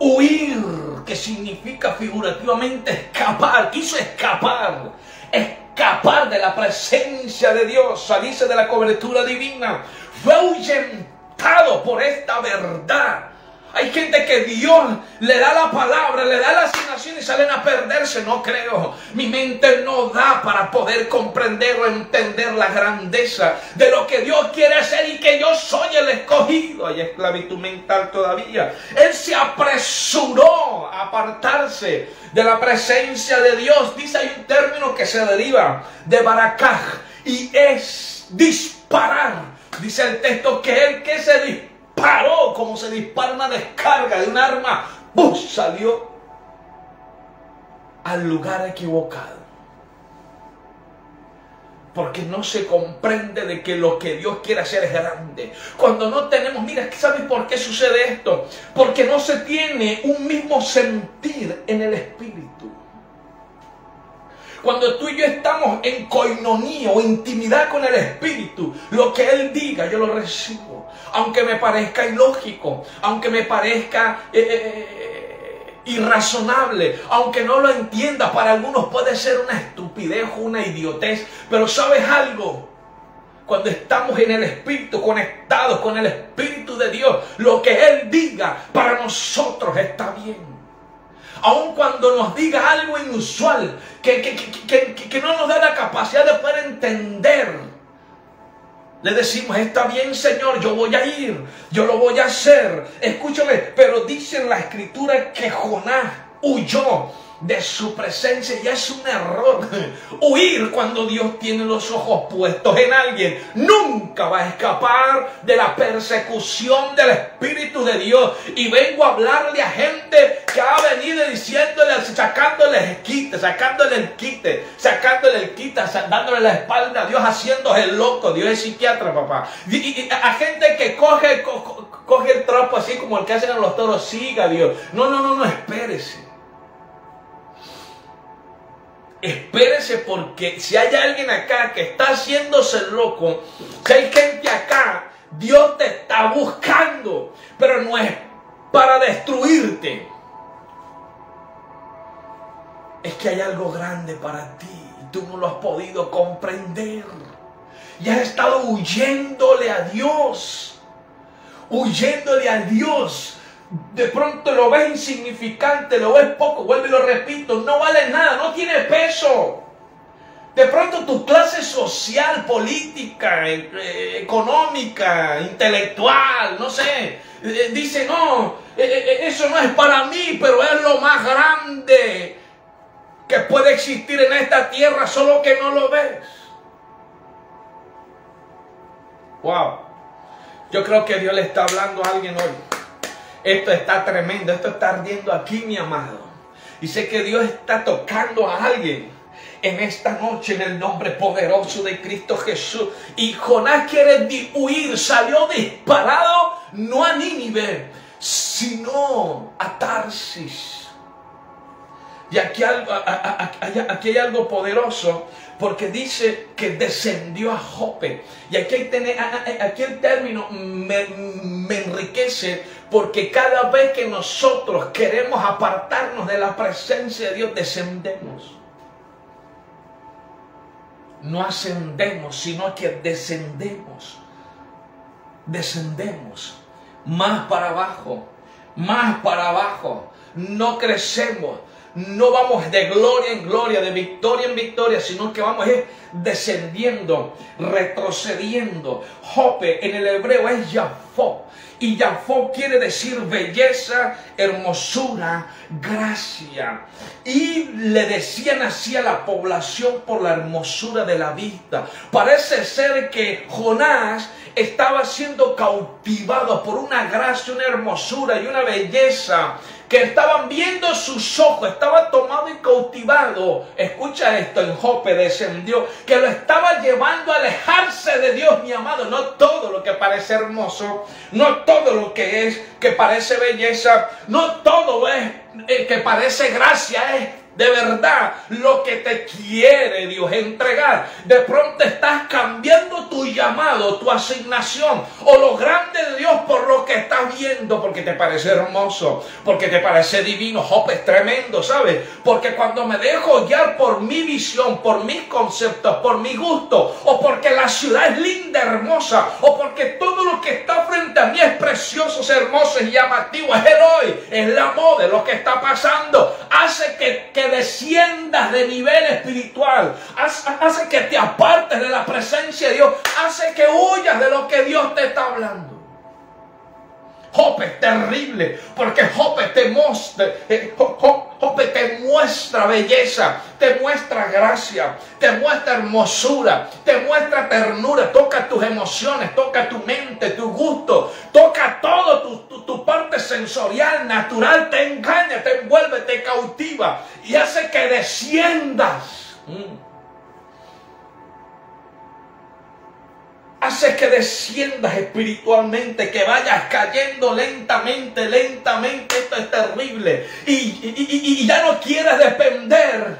Huir, que significa figurativamente escapar. Quiso escapar. Escapar de la presencia de Dios. Salirse de la cobertura divina. Fue ahuyentado por esta verdad hay gente que Dios le da la palabra, le da la asignación y salen a perderse. No creo. Mi mente no da para poder comprender o entender la grandeza de lo que Dios quiere hacer y que yo soy el escogido. Hay esclavitud mental todavía. Él se apresuró a apartarse de la presencia de Dios. Dice hay un término que se deriva de baracaj y es disparar. Dice el texto que él que se dispara paró como se dispara una descarga de un arma, ¡Bum! salió al lugar equivocado. Porque no se comprende de que lo que Dios quiere hacer es grande. Cuando no tenemos, mira, ¿sabes por qué sucede esto? Porque no se tiene un mismo sentir en el espíritu. Cuando tú y yo estamos en coinonía o intimidad con el Espíritu, lo que Él diga, yo lo recibo. Aunque me parezca ilógico, aunque me parezca eh, eh, eh, irrazonable, aunque no lo entienda, para algunos puede ser una estupidez una idiotez, pero ¿sabes algo? Cuando estamos en el Espíritu, conectados con el Espíritu de Dios, lo que Él diga para nosotros está bien aun cuando nos diga algo inusual, que, que, no nos da la capacidad de poder entender. Le decimos, está bien Señor, yo voy a ir, yo lo voy a hacer. Escúchame, pero dice en la escritura que Jonás huyó de su presencia y es un error. Huir cuando Dios tiene los ojos puestos en alguien nunca va a escapar de la persecución del Espíritu de Dios. Y vengo a hablarle a gente que ha venido diciéndole, sacándole el quite, sacándole el quite, sacándole el quite, dándole la espalda a Dios, haciéndose el loco. Dios es psiquiatra, papá. Y, a gente que coge, coge el trapo así como el que hacen a los toros, siga Dios. No, no, no, no, espérese. Espérese porque si hay alguien acá que está haciéndose loco, si hay gente acá, Dios te está buscando, pero no es para destruirte. Es que hay algo grande para ti y tú no lo has podido comprender. Y has estado huyéndole a Dios, huyéndole a Dios de pronto lo ves insignificante, lo ves poco, vuelve y lo repito, no vale nada, no tiene peso. De pronto tu clase social, política, eh, económica, intelectual, no sé, eh, dice, no, eh, eso no es para mí, pero es lo más grande que puede existir en esta tierra, solo que no lo ves. Wow. Yo creo que Dios le está hablando a alguien hoy. Esto está tremendo, esto está ardiendo aquí, mi amado. Y sé que Dios está tocando a alguien en esta noche en el nombre poderoso de Cristo Jesús. Y Jonás quiere huir, salió disparado no a Nínive, sino a Tarsis. Y aquí, aquí hay algo poderoso porque dice que descendió a Jope. Y aquí, el término me, enriquece porque cada vez que nosotros queremos apartarnos de la presencia de Dios, descendemos. No ascendemos, sino que descendemos. Descendemos más para abajo, más para abajo. No crecemos no vamos de gloria en gloria, de victoria en victoria, sino que vamos descendiendo, retrocediendo. Jope en el hebreo es Yafó. Y Yafó quiere decir belleza, hermosura, gracia. Y le decían así a la población por la hermosura de la vista. Parece ser que Jonás estaba siendo cautivado por una gracia, una hermosura y una belleza que estaban viendo sus ojos, estaba tomado y cautivado. Escucha esto, en Jope descendió, que lo estaba llevando a alejarse de Dios, mi amado. No todo lo que parece hermoso, no todo lo que es, que parece belleza, no todo es eh, que parece gracia, es de verdad lo que te quiere Dios entregar. De pronto estás cambiando tu llamado, tu asignación o lo grande de Dios por lo que estás viendo, porque te parece hermoso, porque te parece divino. Jope es tremendo, ¿sabes? Porque cuando me dejo guiar por mi visión, por mis conceptos, por mi gusto, o porque la ciudad es linda, hermosa, o porque todo lo que está frente a mí es precioso, es hermoso, es llamativo, es héroe, es la moda, lo que está pasando, hace que, que desciendas de nivel espiritual, hace, que te apartes de la presencia de Dios, hace que huyas de lo que Dios te está hablando. Jope es terrible, porque muestra, eh, te muestra belleza, te muestra gracia, te muestra hermosura, te muestra ternura, toca tus emociones, toca tu mente, tu gusto, toca todo tu, tu, parte sensorial, natural, te engaña, te envuelve, te cautiva y hace que desciendas. Mm. Hace que desciendas espiritualmente, que vayas cayendo lentamente, lentamente. Esto es terrible. Y, ya no quieres depender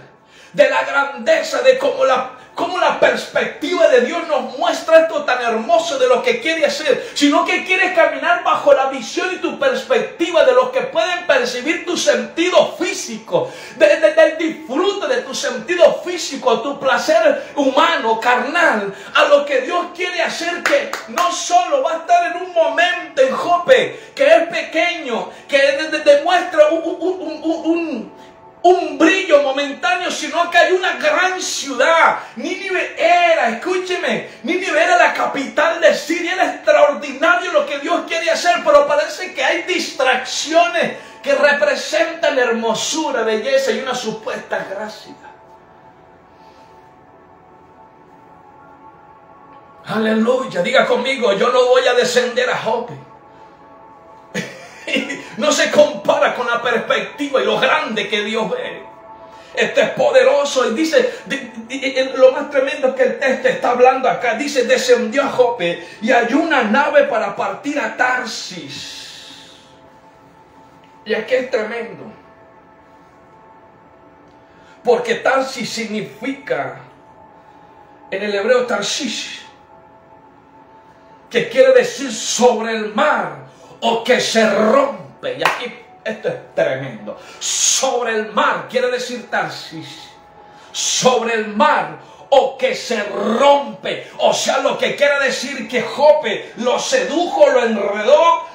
de la grandeza, de cómo la cómo la perspectiva de Dios nos muestra esto tan hermoso de lo que quiere hacer, sino que quieres caminar bajo la visión y tu perspectiva de lo que pueden percibir tu sentido físico, del disfrute de tu sentido físico, tu placer humano, carnal, a lo que Dios quiere hacer que no solo va a estar en un momento en Jope, que es pequeño, que demuestra un un brillo momentáneo, sino que hay una gran ciudad. Belleza y una supuesta gracia. Aleluya, diga conmigo, yo no voy a descender a Jope no se compara con la perspectiva y lo grande que Dios ve. Este es poderoso y dice, lo más tremendo que el texto está hablando acá, dice, descendió a Jope y hay una nave para partir a Tarsis. Y aquí es tremendo. Porque Tarsis significa, en el hebreo Tarsis, que quiere decir sobre el mar o que se rompe y aquí esto es tremendo. Sobre el mar, quiere decir Tarsis. Sobre el mar o que se rompe. O sea, lo que quiere decir que Jope lo sedujo, lo enredó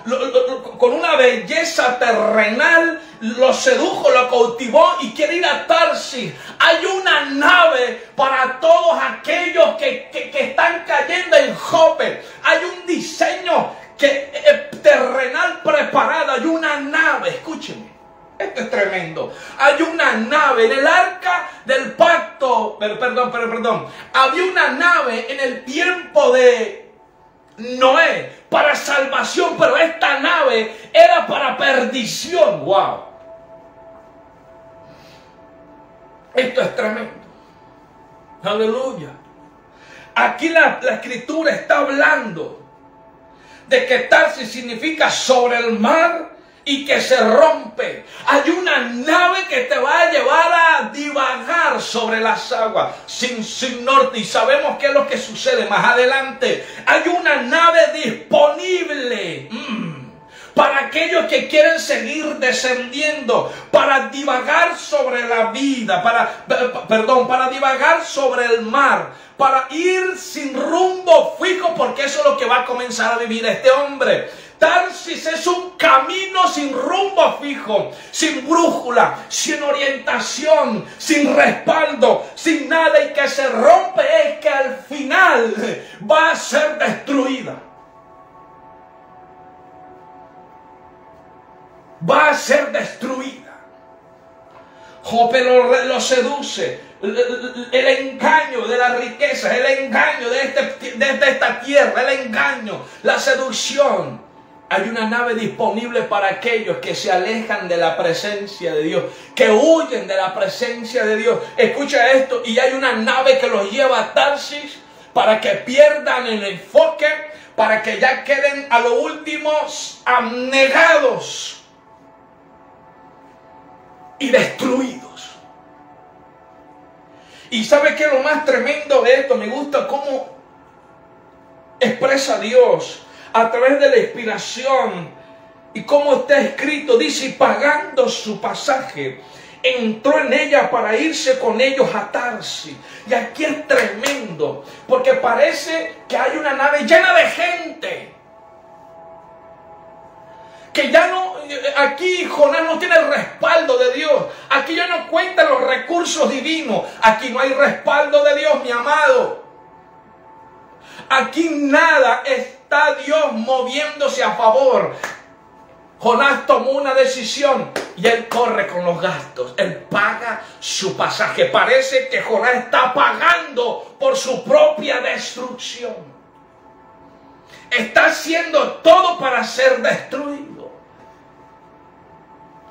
con una belleza terrenal, lo sedujo, lo cautivó y quiere ir a Tarsis. Hay una nave para todos aquellos que, que están cayendo en Jope. Hay un diseño que es terrenal preparada, hay una nave, escúcheme. Esto es tremendo. Hay una nave en el arca del pacto. Perdón, pero, perdón. Había una nave en el tiempo de Noé para salvación, pero esta nave era para perdición. ¡Wow! Esto es tremendo. Aleluya. Aquí la, la escritura está hablando de que Tarsis significa sobre el mar y que se rompe. Hay una nave que te va a llevar a divagar sobre las aguas sin, sin norte. Y sabemos qué es lo que sucede más adelante. Hay una nave disponible. Mm, para aquellos que quieren seguir descendiendo, para divagar sobre la vida, para, perdón, para divagar sobre el mar, para ir sin rumbo fijo, porque eso es lo que va a comenzar a vivir este hombre. Tarsis es un camino sin rumbo fijo, sin brújula, sin orientación, sin respaldo, sin nada y que se rompe es que al final va a ser destruida. Va a ser destruida. Jope lo, seduce. El, engaño de la riqueza, el engaño de, este, de esta tierra, el engaño, la seducción hay una nave disponible para aquellos que se alejan de la presencia de Dios, que huyen de la presencia de Dios. Escucha esto, y hay una nave que los lleva a Tarsis para que pierdan el enfoque, para que ya queden a lo último abnegados y destruidos. Y sabe que lo más tremendo de esto, me gusta cómo expresa Dios a través de la inspiración y como está escrito, dice, pagando su pasaje, entró en ella para irse con ellos a Tarsi. Y aquí es tremendo, porque parece que hay una nave llena de gente. Que ya no, aquí Jonás no tiene el respaldo de Dios. Aquí ya no cuentan los recursos divinos. Aquí no hay respaldo de Dios, mi amado. Aquí nada está Dios moviéndose a favor. Jonás tomó una decisión y él corre con los gastos. Él paga su pasaje. Parece que Jonás está pagando por su propia destrucción. Está haciendo todo para ser destruido.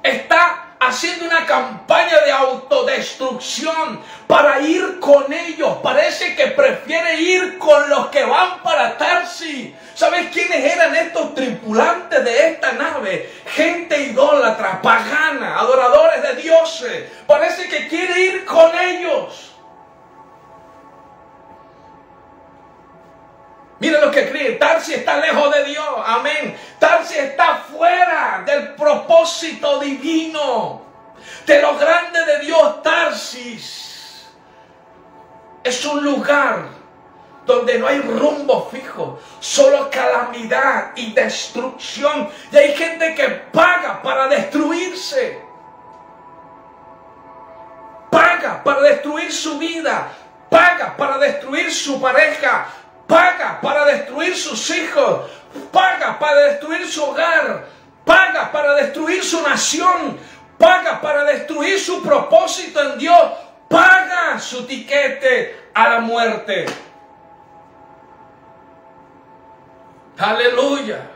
Está haciendo una campaña de autodestrucción para ir con ellos. Parece que prefiere ir con los que van para Tarsi. ¿Sabes quiénes eran estos tripulantes de esta nave? Gente idólatra, pagana, adoradores de dioses. Parece que quiere ir con ellos. Mira lo que escribe, Tarsi está lejos de Dios, amén. Tarsi está fuera del propósito divino, de lo grande de Dios, Tarsis. Es un lugar donde no hay rumbo fijo, solo calamidad y destrucción. Y hay gente que paga para destruirse. Paga para destruir su vida, paga para destruir su pareja, paga para destruir sus hijos, paga para destruir su hogar, paga para destruir su nación, paga para destruir su propósito en Dios, paga su tiquete a la muerte. Aleluya.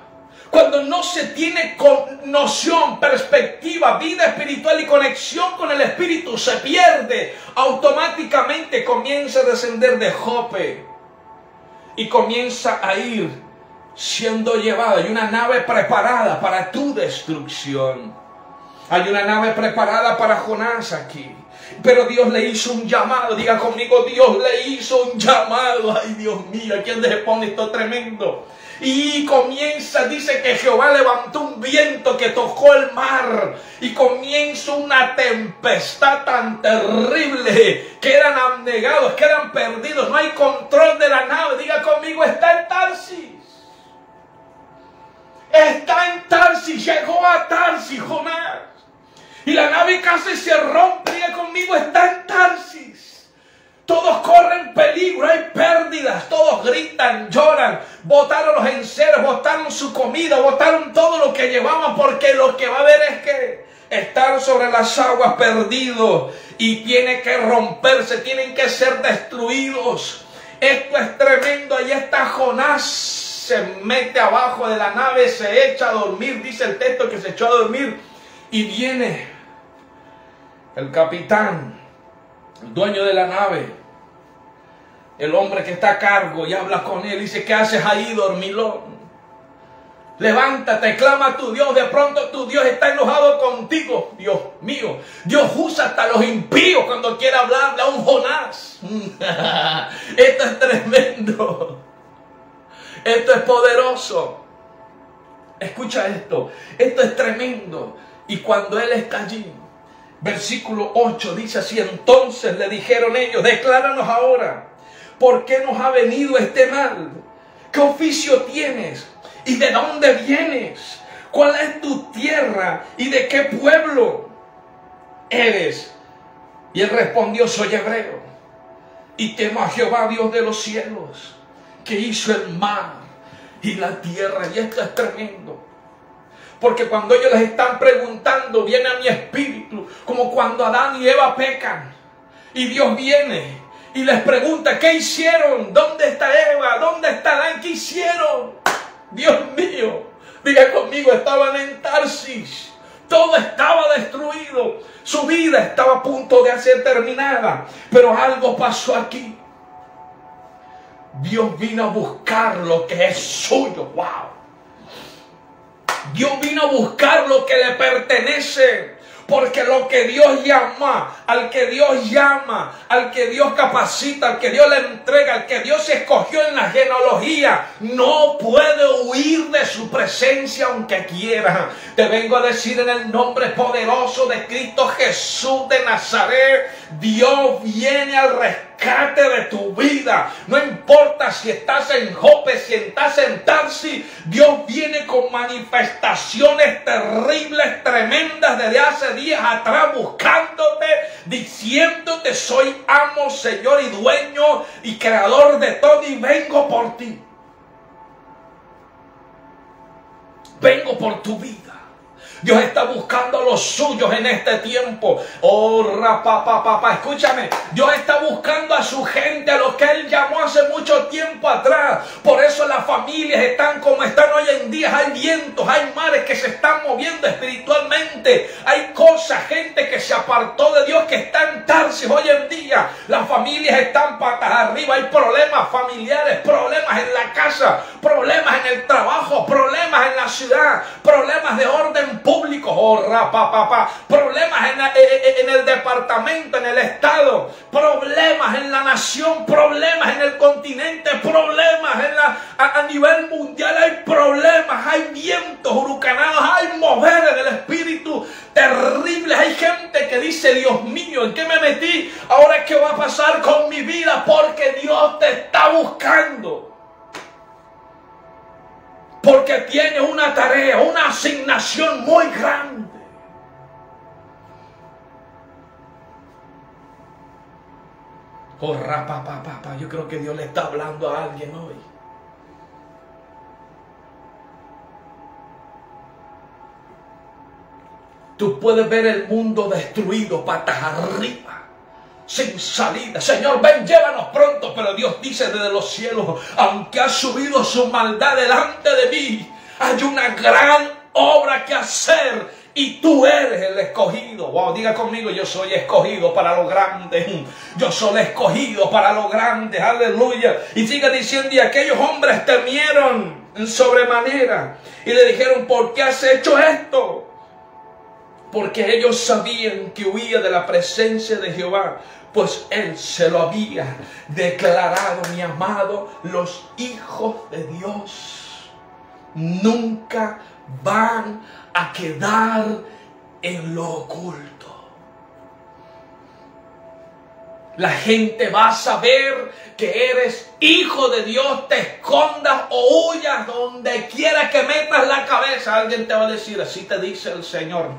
Cuando no se tiene noción, perspectiva, vida espiritual y conexión con el Espíritu, se pierde. Automáticamente comienza a descender de Jope y comienza a ir siendo llevado. Hay una nave preparada para tu destrucción. Hay una nave preparada para Jonás aquí. Pero Dios le hizo un llamado. Diga conmigo, Dios le hizo un llamado. Ay, Dios mío, aquí donde pone esto tremendo. Y comienza, dice que Jehová levantó un viento que tocó el mar. Y comienza una tempestad tan terrible que eran abnegados, que eran perdidos. No hay control de la nave. Diga conmigo, está en Tarsis. Está en Tarsis. Llegó a Tarsis, Jonás. Y la nave casi se rompe. Diga conmigo, está en Tarsis. Todos corren peligro, hay pérdidas, todos gritan, lloran, botaron los enceros, botaron su comida, botaron todo lo que llevaban, porque lo que va a haber es que estar sobre las aguas perdidos y tiene que romperse, tienen que ser destruidos. Esto es tremendo, ahí está Jonás, se mete abajo de la nave, se echa a dormir, dice el texto que se echó a dormir. Y viene el capitán el dueño de la nave, el hombre que está a cargo y habla con él, dice, ¿qué haces ahí, dormilón? Levántate, clama a tu Dios. De pronto tu Dios está enojado contigo. Dios mío. Dios usa hasta los impíos cuando quiere hablarle a un Jonás. Esto es tremendo. Esto es poderoso. Escucha esto. Esto es tremendo. Y cuando Él está allí, versículo 8 dice así, entonces le dijeron ellos, decláranos ahora, ¿por qué nos ha venido este mal? ¿Qué oficio tienes? ¿Y de dónde vienes? ¿Cuál es tu tierra? ¿Y de qué pueblo eres? Y él respondió, soy hebreo. Y temo a Jehová, Dios de los cielos, que hizo el mar y la tierra. Y esto es tremendo. Porque cuando ellos les están preguntando, viene a mi espíritu, como cuando Adán y Eva pecan. Y Dios viene y les pregunta, ¿qué hicieron? ¿Dónde está Eva? ¿Dónde está Adán? ¿Qué hicieron? Dios mío, diga conmigo, estaban en Tarsis. Todo estaba destruido. Su vida estaba a punto de ser terminada. Pero algo pasó aquí. Dios vino a buscar lo que es suyo. ¡Wow! Dios vino a buscar lo que le pertenece. Porque lo que Dios llama, al que Dios llama, al que Dios capacita, al que Dios le entrega, al que Dios escogió en la genealogía, no puede huir de su presencia aunque quiera. Te vengo a decir en el nombre poderoso de Cristo Jesús de Nazaret, Dios viene al rescate de tu vida. No importa si estás en Jope, si estás en Tarsi, Dios viene con manifestaciones terribles, tremendas desde hace días atrás buscándote, diciéndote soy amo, Señor y dueño y creador de todo y vengo por ti. Vengo por tu vida. Dios está buscando a los suyos en este tiempo. Oh, papá, papá, escúchame. Dios está buscando a su gente, a los que Él llamó hace mucho tiempo atrás. Por eso las familias están como están hoy en día. Hay vientos, hay mares que se están moviendo espiritualmente. Hay cosas, gente que se apartó de Dios, que está en Tarsis hoy en día. Las familias están patas arriba. Hay problemas familiares, problemas en la casa, problemas en el trabajo, problemas en la ciudad, problemas de orden públicos, oh, rapa, problemas en, eh, eh, en, el departamento, en el estado, problemas en la nación, problemas en el continente, problemas en la, a, nivel mundial, hay problemas, hay vientos huracanados, hay moveres del espíritu terribles, hay gente que dice, Dios mío, ¿en qué me metí? Ahora, ¿qué va a pasar con mi vida? Porque Dios te está buscando porque tiene una tarea, una asignación muy grande. Oh, rapa, papá, yo creo que Dios le está hablando a alguien hoy. Tú puedes ver el mundo destruido patas arriba sin salida. Señor, ven, llévanos pronto. Pero Dios dice desde los cielos, aunque ha subido su maldad delante de mí, hay una gran obra que hacer. Y tú eres el escogido. Wow, diga conmigo, yo soy escogido para lo grande. Yo soy escogido para lo grande. Aleluya. Y siga diciendo, y aquellos hombres temieron en sobremanera. Y le dijeron, ¿por qué has hecho esto? Porque ellos sabían que huía de la presencia de Jehová pues Él se lo había declarado, mi amado, los hijos de Dios nunca van a quedar en lo oculto. La gente va a saber que eres hijo de Dios, te escondas o huyas donde quiera que metas la cabeza. Alguien te va a decir, así te dice el Señor.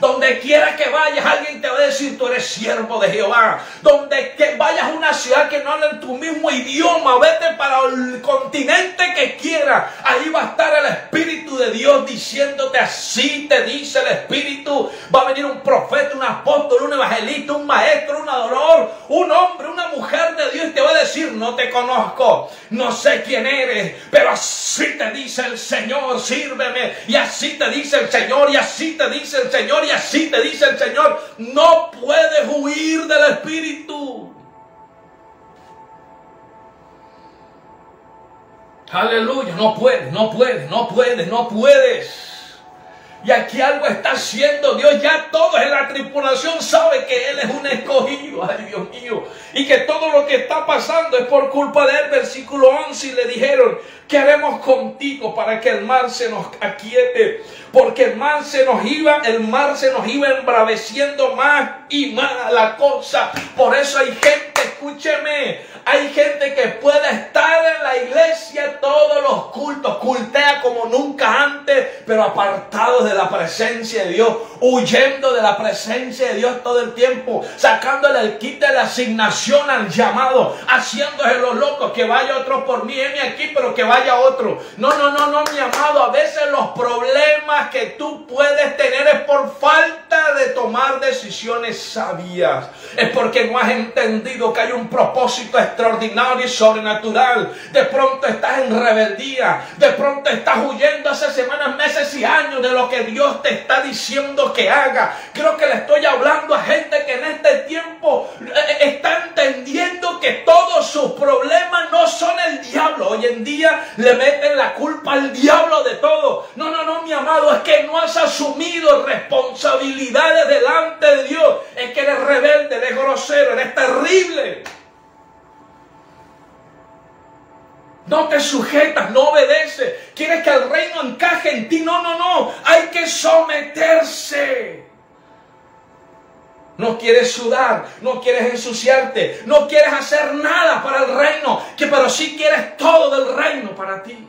Donde quiera que vayas, alguien te va a decir, tú eres siervo de Jehová. Donde que vayas a una ciudad que no habla en tu mismo idioma, vete para el continente que quiera. Ahí va a estar el Espíritu de Dios diciéndote, así te dice el Espíritu. Va a venir un profeta, un apóstol, un evangelista, un maestro, un adorador, un hombre, una mujer de Dios te va a decir, no te conozco, no sé quién eres, pero así te dice el Señor, sírveme, y así te dice el Señor, y así te dice el Señor, y así te dice el Señor. No puedes huir del Espíritu. Aleluya, no puedes, no puedes, no puedes, no puedes. Y aquí algo está haciendo Dios. Ya todos en la tripulación saben que Él es un escogido. Ay, Dios mío. Y que todo lo que está pasando es por culpa de Él. Versículo 11. Y le dijeron, ¿qué haremos contigo para que el mar se nos aquiete? Porque el mar se nos iba, el mar se nos iba embraveciendo más y más la cosa. Por eso hay gente, escúcheme, hay gente que puede estar en la iglesia todos los cultos, cultea como nunca antes, pero apartados de la presencia de Dios, huyendo de la presencia de Dios todo el tiempo, sacándole el kit de la asignación al llamado, haciéndose los locos, que vaya otro por mí, heme aquí, pero que vaya otro. No, no, no, no, mi amado, a veces los problemas que tú puedes tener es por falta de tomar decisiones sabias, es porque no has entendido que hay un propósito extraordinario y sobrenatural. De pronto estás en rebeldía. De pronto estás huyendo hace semanas, meses y años de lo que Dios te está diciendo que haga. Creo que le estoy hablando a gente que en este tiempo eh, eh, está entendiendo que todos sus problemas no son el diablo. Hoy en día le meten la culpa al diablo de todo. No, no, no, mi amado, es que no has asumido responsabilidades delante de Dios. Es que eres rebelde, eres grosero, eres terrible. No te sujetas, no obedeces. Quieres que el reino encaje en ti. No, no, no. Hay que someterse. No quieres sudar, no quieres ensuciarte, no quieres hacer nada para el reino, que pero sí quieres todo del reino para ti.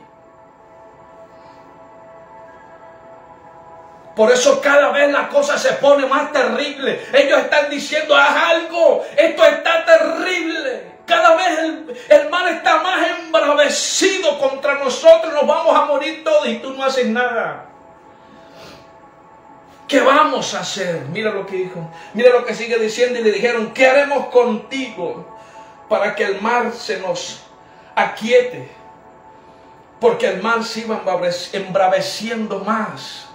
Por eso cada vez la cosa se pone más terrible. Ellos están diciendo, haz algo, esto está terrible. Cada vez el, mal está más embravecido contra nosotros. Nos vamos a morir todos y tú no haces nada. ¿Qué vamos a hacer? Mira lo que dijo. Mira lo que sigue diciendo y le dijeron, ¿qué haremos contigo para que el mar se nos aquiete? Porque el mar se iba embraveciendo más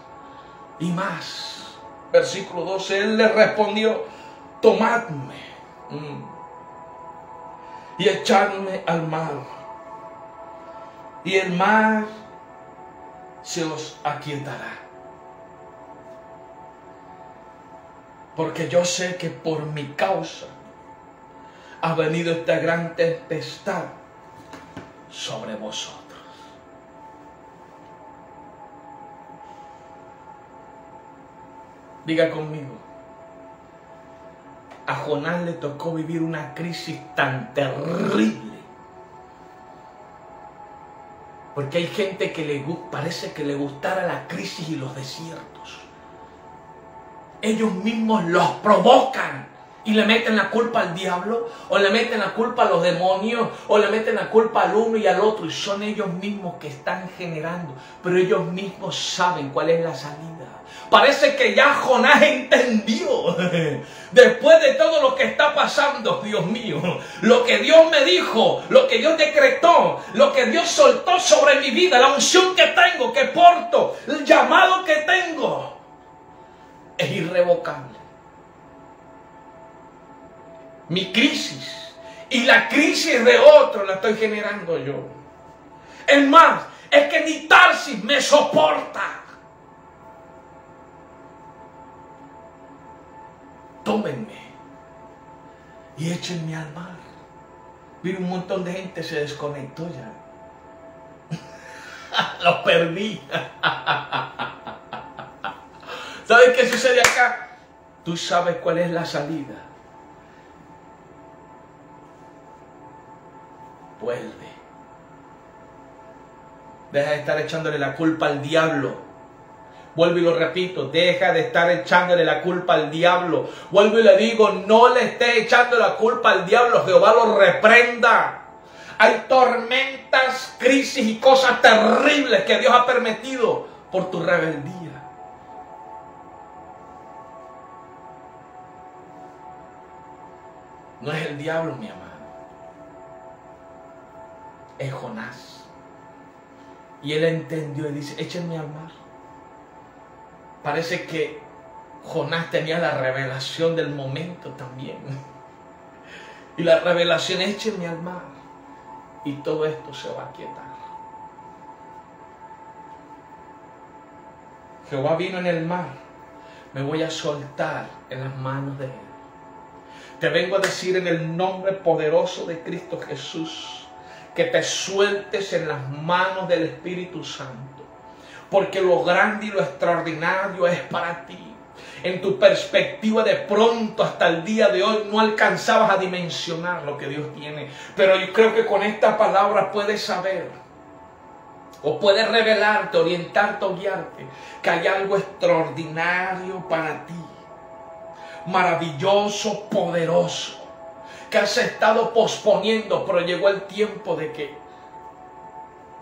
y más. Versículo 12, él le respondió, tomadme. Mm y echadme al mar. Y el mar se os aquietará. Porque yo sé que por mi causa ha venido esta gran tempestad sobre vosotros. Diga conmigo, a Jonás le tocó vivir una crisis tan terrible. Porque hay gente que le parece que le gustara la crisis y los desiertos. Ellos mismos los provocan y le meten la culpa al diablo, o le meten la culpa a los demonios, o le meten la culpa al uno y al otro, y son ellos mismos que están generando, pero ellos mismos saben cuál es la salida. Parece que ya Jonás entendió, después de todo lo que está pasando, Dios mío, lo que Dios me dijo, lo que Dios decretó, lo que Dios soltó sobre mi vida, la unción que tengo, que porto, el llamado que tengo, es irrevocable mi crisis y la crisis de otro la estoy generando yo. Es más, es que ni Tarsis me soporta. Tómenme y échenme al mar. Vi un montón de gente se desconectó ya. Lo perdí. ¿Sabes qué sucede acá? Tú sabes cuál es la salida. vuelve. Deja de estar echándole la culpa al diablo. Vuelvo y lo repito, deja de estar echándole la culpa al diablo. Vuelvo y le digo, no le esté echando la culpa al diablo, Jehová lo reprenda. Hay tormentas, crisis y cosas terribles que Dios ha permitido por tu rebeldía. No es el diablo, mi amor es Jonás. Y él entendió y dice, échenme al mar. Parece que Jonás tenía la revelación del momento también. Y la revelación, échenme al mar. Y todo esto se va a quietar. Jehová vino en el mar. Me voy a soltar en las manos de Él. Te vengo a decir en el nombre poderoso de Cristo Jesús que te sueltes en las manos del Espíritu Santo porque lo grande y lo extraordinario es para ti. En tu perspectiva de pronto hasta el día de hoy no alcanzabas a dimensionar lo que Dios tiene, pero yo creo que con esta palabra puedes saber o puedes revelarte, orientarte o guiarte que hay algo extraordinario para ti, maravilloso, poderoso, que has estado posponiendo, pero llegó el tiempo de que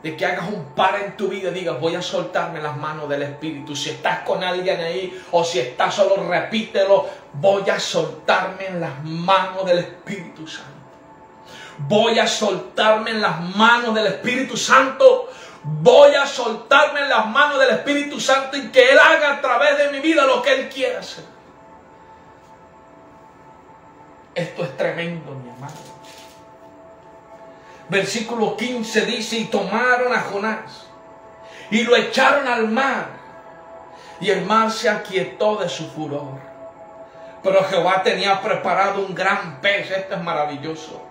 de que hagas un par en tu vida y digas, voy a soltarme las manos del Espíritu. Si estás con alguien ahí o si estás solo, repítelo, voy a soltarme en las manos del Espíritu Santo. Voy a soltarme en las manos del Espíritu Santo voy a soltarme en las manos del Espíritu Santo y que Él haga a través de mi vida lo que Él quiera hacer. Esto es tremendo, mi hermano. Versículo 15 dice, y tomaron a Jonás y lo echaron al mar, y el mar se aquietó de su furor. Pero Jehová tenía preparado un gran pez, esto es maravilloso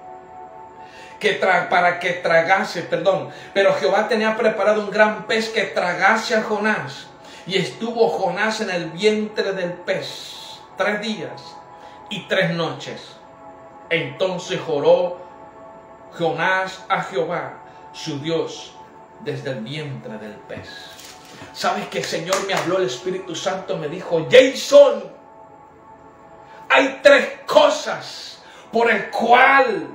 que para que tragase, perdón, pero Jehová tenía preparado un gran pez que tragase a Jonás. Y estuvo Jonás en el vientre del pez tres días y tres noches. Entonces joró Jonás a Jehová, su Dios, desde el vientre del pez. ¿Sabes que el Señor me habló, el Espíritu Santo me dijo, Jason, hay tres cosas por el cual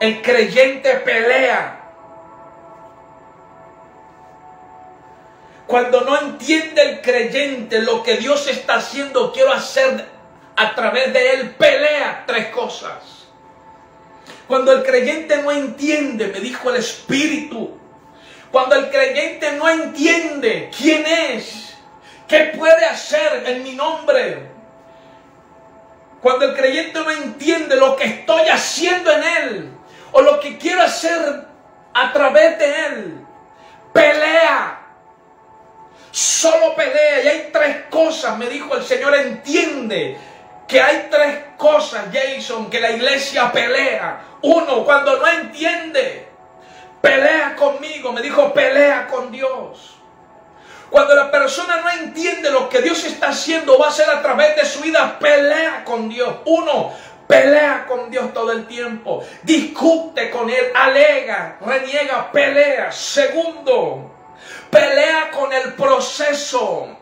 el creyente pelea. Cuando no entiende el creyente lo que Dios está haciendo, quiero hacer a través de él, pelea tres cosas. Cuando el creyente no entiende, me dijo el Espíritu, cuando el creyente no entiende quién es, qué puede hacer en mi nombre, cuando el creyente no entiende lo que estoy haciendo en él, o lo que quiero hacer a través de Él. Pelea. Solo pelea. Y hay tres cosas, me dijo el Señor, entiende que hay tres cosas, Jason, que la iglesia pelea. Uno, cuando no entiende, pelea conmigo. Me dijo, pelea con Dios. Cuando la persona no entiende lo que Dios está haciendo, va a hacer a través de su vida, pelea con Dios. Uno, Pelea con Dios todo el tiempo. Discute con Él. Alega, reniega, pelea. Segundo, pelea con el proceso.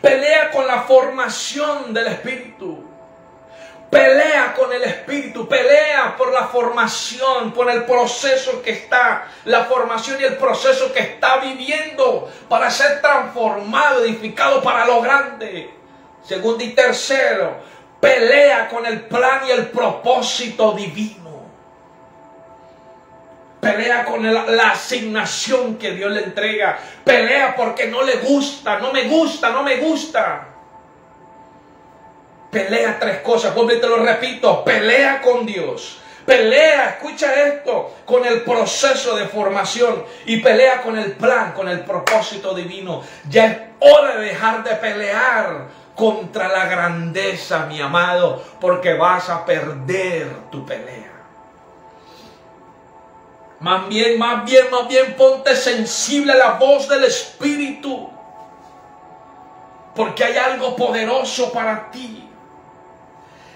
Pelea con la formación del Espíritu. Pelea con el Espíritu, pelea por la formación, por el proceso que está, la formación y el proceso que está viviendo para ser transformado, edificado para lo grande. Segundo y tercero, Pelea con el plan y el propósito divino. Pelea con la asignación que Dios le entrega. Pelea porque no le gusta, no me gusta, no me gusta. Pelea tres cosas, vuelvo y te lo repito. Pelea con Dios. Pelea, escucha esto, con el proceso de formación y pelea con el plan, con el propósito divino. Ya es hora de dejar de pelear contra la grandeza, mi amado, porque vas a perder tu pelea. Más bien, más bien, más bien ponte sensible a la voz del Espíritu, porque hay algo poderoso para ti.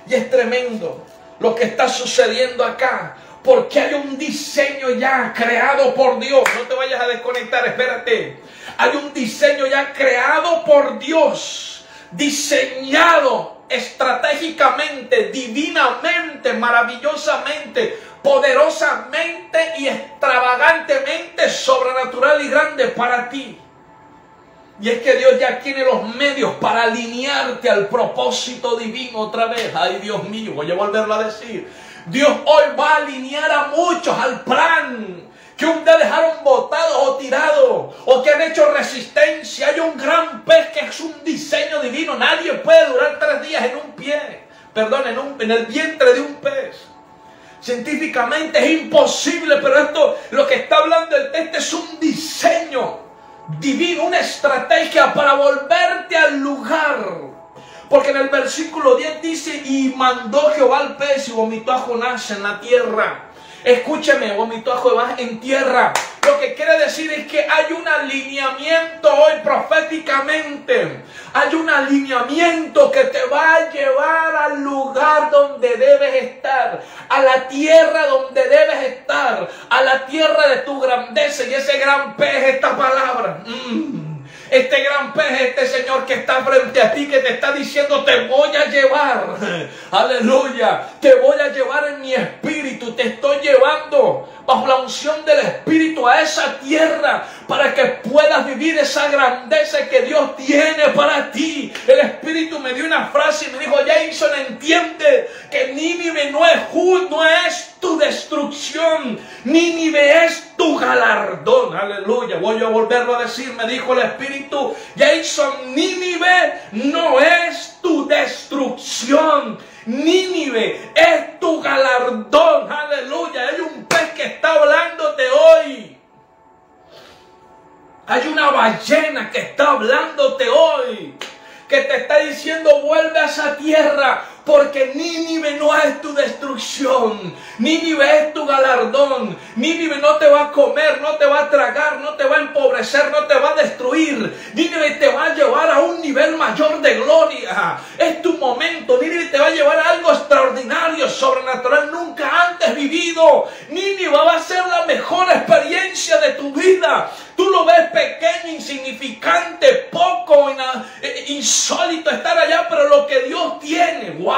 Y es tremendo lo que está sucediendo acá, porque hay un diseño ya creado por Dios. No te vayas a desconectar, espérate. Hay un diseño ya creado por Dios diseñado estratégicamente, divinamente, maravillosamente, poderosamente y extravagantemente sobrenatural y grande para ti. Y es que Dios ya tiene los medios para alinearte al propósito divino otra vez. Ay Dios mío, voy a volverlo a decir. Dios hoy va a alinear a muchos al plan que un día dejaron botados o tirados, o que han hecho resistencia. Hay un gran pez que es un diseño divino. Nadie puede durar tres días en un pie, perdón, en, un, en el vientre de un pez. Científicamente es imposible, pero esto, lo que está hablando el texto es un diseño divino, una estrategia para volverte al lugar. Porque en el versículo 10 dice, y mandó Jehová al pez y vomitó a Jonás en la tierra. Escúchame, vomitó a Jehová en tierra. Lo que quiere decir es que hay un alineamiento hoy proféticamente. Hay un alineamiento que te va a llevar al lugar donde debes estar, a la tierra donde debes estar, a la tierra de tu grandeza. Y ese gran pez, esta palabra. Mm este gran pez, este Señor que está frente a ti, que te está diciendo, te voy a llevar. Aleluya. Te voy a llevar en mi espíritu. Te estoy llevando bajo la unción del Espíritu a esa tierra para que puedas vivir esa grandeza que Dios tiene para ti. El Espíritu me dio una frase y me dijo, Jason, entiende que Nínive no es, no es tu destrucción, Nínive es tu galardón. Aleluya. Voy a volverlo a decir, me dijo el Espíritu, Jason, Nínive no es tu destrucción. Nínive es tu galardón. Aleluya. Hay un pez que está hablándote hoy. Hay una ballena que está hablándote hoy. Que te está diciendo vuelve a esa tierra porque Nínive no es tu destrucción. Nínive es tu galardón. Nínive no te va a comer, no te va a tragar, no te va a empobrecer, no te va a destruir. Nínive te va a llevar a un nivel mayor de gloria. Es tu momento. Nínive te va a llevar a algo extraordinario, sobrenatural, nunca antes vivido. Nínive va a ser la mejor experiencia de tu vida. Tú lo ves pequeño, insignificante, poco, eh, insólito estar allá, pero lo que Dios tiene, wow,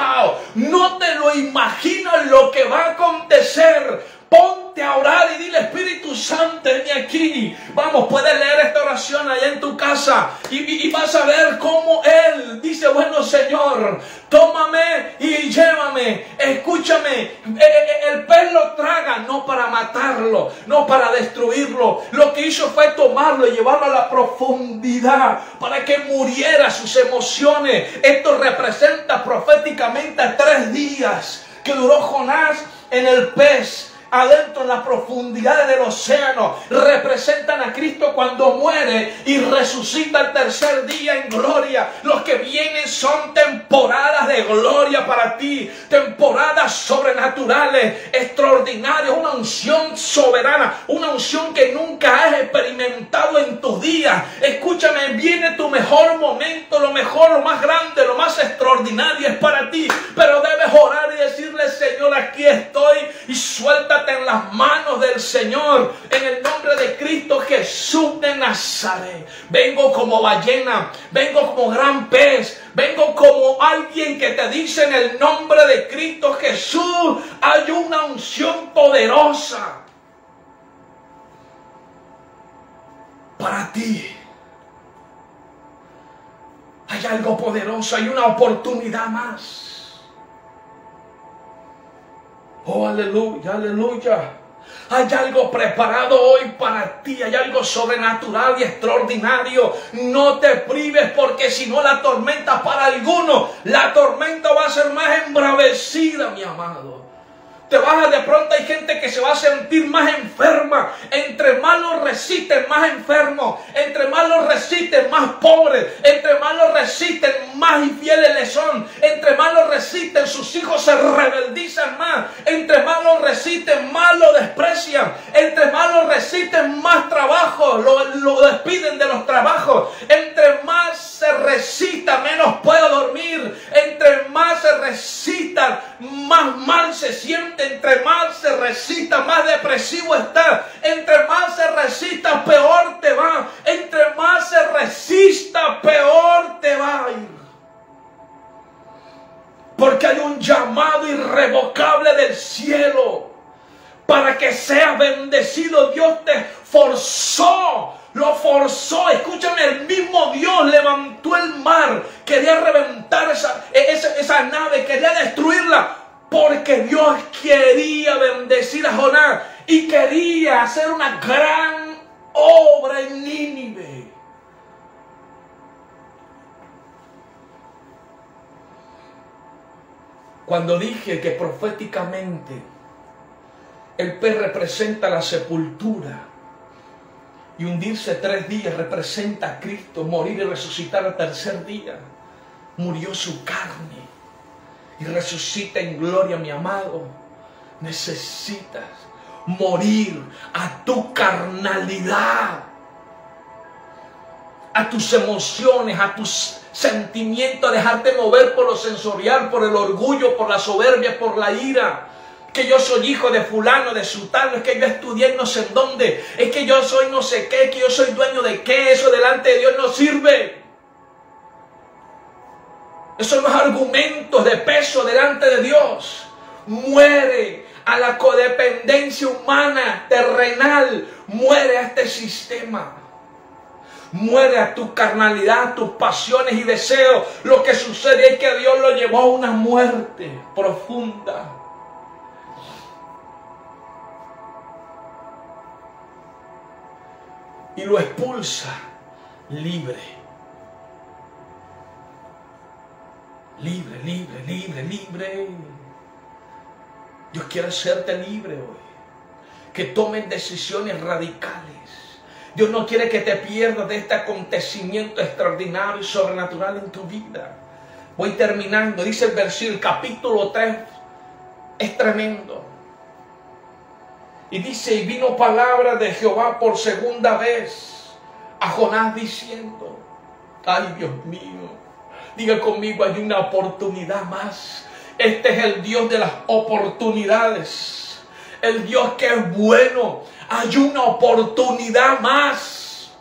no te lo imaginas lo que va a acontecer Ponte a orar y dile Espíritu Santo, ven aquí. Vamos, puedes leer esta oración allá en tu casa y, vas a ver cómo Él dice, bueno Señor, tómame y llévame. Escúchame, eh, eh, eh, el pez lo traga no para matarlo, no para destruirlo. Lo que hizo fue tomarlo y llevarlo a la profundidad para que muriera sus emociones. Esto representa proféticamente tres días que duró Jonás en el pez adentro en las profundidades del océano, representan a Cristo cuando muere y resucita el tercer día en gloria. Los que vienen son temporadas de gloria para ti, temporadas sobrenaturales, extraordinarias, una unción soberana, una unción que nunca has experimentado en tus días. Escúchame, viene tu mejor momento, lo mejor, lo más grande, lo más extraordinario es para ti, pero debes orar y decirle, Señor, aquí estoy y en las manos del Señor. En el nombre de Cristo Jesús de Nazaret. Vengo como ballena. Vengo como gran pez. Vengo como alguien que te dice en el nombre de Cristo Jesús. Hay una unción poderosa. Para ti. Hay algo poderoso, hay una oportunidad más. Oh, aleluya, aleluya. Hay algo preparado hoy para ti, hay algo sobrenatural y extraordinario. No te prives porque si no la tormenta para alguno, la tormenta va a ser más embravecida, mi amado. Te vas de pronto hay gente que se va a sentir más enferma. Entre más lo resisten, más enfermos. Entre más lo resisten, más pobres. Entre más lo resisten, más infieles le son. Entre más lo resisten, sus hijos se rebeldizan más. Entre más lo resisten, más lo desprecian. Entre más lo resisten, más trabajo. Lo, lo despiden de los trabajos. Entre más se resista, menos puede dormir. Entre más se resistan, más mal se siente entre más se resista, más depresivo está. Entre más se resista, peor te va. Entre más se resista, peor te va. Porque hay un llamado irrevocable del cielo para que seas bendecido. Dios te forzó, lo forzó. Escúchame, el mismo Dios levantó el mar, quería reventar esa, esa, esa nave, quería destruirla porque Dios quería bendecir a Jonás y quería hacer una gran obra en Nínive. Cuando dije que proféticamente el pez representa la sepultura, Y hundirse tres días representa a Cristo, morir y resucitar al tercer día. Murió su carne resucita en gloria, mi amado. Necesitas morir a tu carnalidad, a tus emociones, a tus sentimientos, a dejarte mover por lo sensorial, por el orgullo, por la soberbia, por la ira. Que yo soy hijo de fulano, de sultano, es que yo estudié no sé en dónde, es que yo soy no sé qué, que yo soy dueño de qué, eso delante de Dios no sirve. Esos son los argumentos de peso delante de Dios. Muere a la codependencia humana, terrenal. Muere a este sistema. Muere a tu carnalidad, tus pasiones y deseos. Lo que sucede es que Dios lo llevó a una muerte profunda. Y lo expulsa libre. Libre, libre, libre, libre. Dios quiere hacerte libre hoy. Que tomes decisiones radicales. Dios no quiere que te pierdas de este acontecimiento extraordinario y sobrenatural en tu vida. Voy terminando. Dice el versículo, capítulo 3. Es tremendo. Y dice, y vino palabra de Jehová por segunda vez a Jonás diciendo, ay Dios mío, diga conmigo, hay una oportunidad más. Este es el Dios de las oportunidades. El Dios que es bueno. Hay una oportunidad más.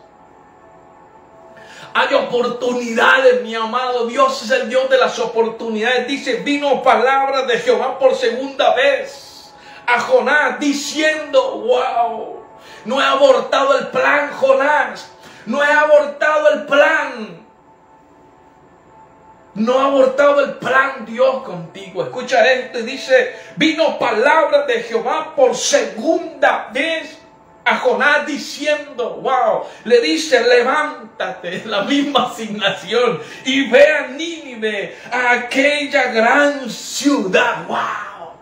Hay oportunidades, mi amado. Dios es el Dios de las oportunidades. Dice, vino palabra de Jehová por segunda vez a Jonás diciendo, wow, no he abortado el plan, Jonás. No he abortado el plan. No ha abortado el plan Dios contigo. Escucha esto y dice, vino palabra de Jehová por segunda vez a Jonás diciendo, wow, le dice, levántate, la misma asignación, y ve a Nínive, a aquella gran ciudad, wow.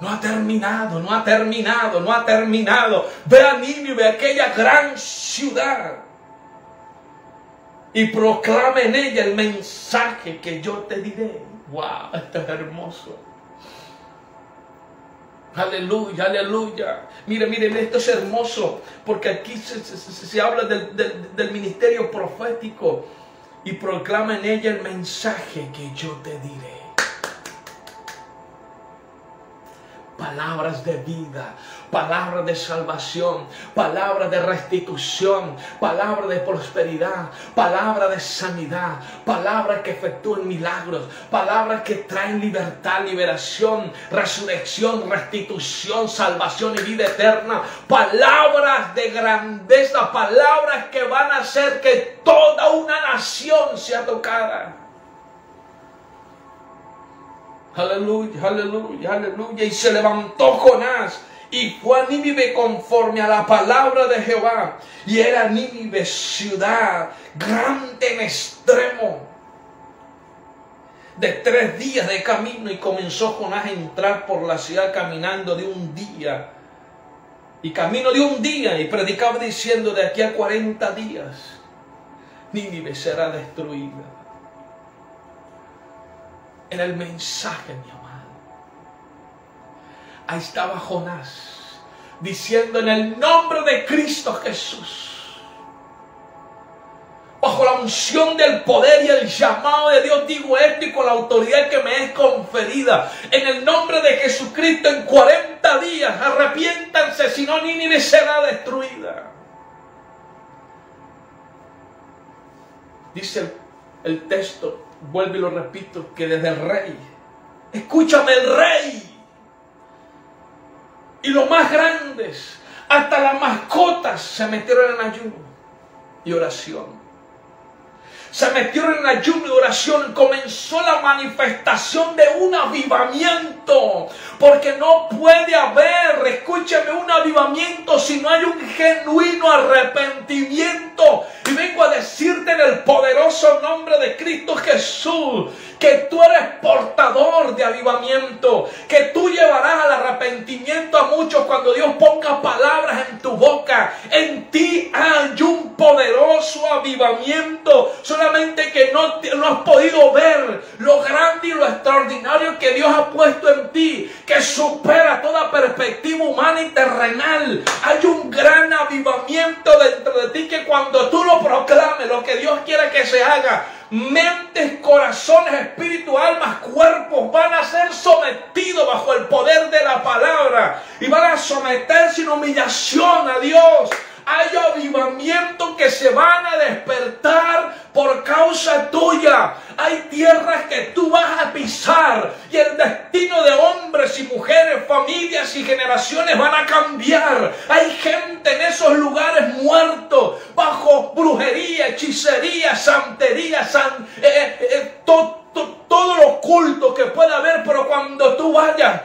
No ha terminado, no ha terminado, no ha terminado. Ve a Nínive, aquella gran ciudad y proclama en ella el mensaje que yo te diré. ¡Wow! Esto es hermoso. Aleluya, aleluya. Mire, mire, esto es hermoso porque aquí se, habla del ministerio profético y proclama en ella el mensaje que yo te diré. palabras de vida, palabras de salvación, palabras de restitución, palabras de prosperidad, palabras de sanidad, palabras que efectúan milagros, palabras que traen libertad, liberación, resurrección, restitución, salvación y vida eterna, palabras de grandeza, palabras que van a hacer que toda una nación sea tocada. Aleluya, aleluya, aleluya. Y se levantó Jonás y fue a Nínive conforme a la palabra de Jehová. Y era Nínive ciudad grande en extremo. De tres días de camino y comenzó Jonás a entrar por la ciudad caminando de un día. Y camino de un día y predicaba diciendo de aquí a 40 días, Nínive será destruida era el mensaje, mi. Ahí estaba Jonás diciendo en el nombre de Cristo Jesús, bajo la unción del poder y el llamado de Dios, digo esto y con la autoridad que me es conferida, en el nombre de Jesucristo, en 40 días, arrepiéntanse, si no, Nínive será destruida. Dice el, el texto, vuelvo y lo repito, que desde el rey, escúchame el rey, y los más grandes, hasta las mascotas se metieron en ayuno y oración. Se metieron en ayuno y oración. Comenzó la manifestación de un avivamiento. Porque no puede haber, escúchame, un avivamiento si no hay un genuino arrepentimiento. Y vengo a decirte en el poderoso poderoso nombre de Cristo Jesús, que tú eres portador de avivamiento, que tú llevarás al arrepentimiento a muchos cuando Dios ponga palabras en tu boca. En ti hay un poderoso avivamiento, que no, no has podido ver lo grande y lo extraordinario que Dios ha puesto en ti, que supera toda perspectiva humana y terrenal. Hay un gran avivamiento dentro de ti que cuando tú lo proclames, lo que Dios quiere que se haga, mentes, corazones, espíritu, almas, cuerpos van a ser sometidos bajo el poder de la palabra y van a someterse en humillación a Dios hay avivamientos que se van a despertar por causa tuya. Hay tierras que tú vas a pisar y el destino de hombres y mujeres, familias y generaciones van a cambiar. Hay gente en esos lugares muertos bajo brujería, hechicería, santería, san, eh, eh, eh, todos los cultos que pueda haber, pero cuando tú vayas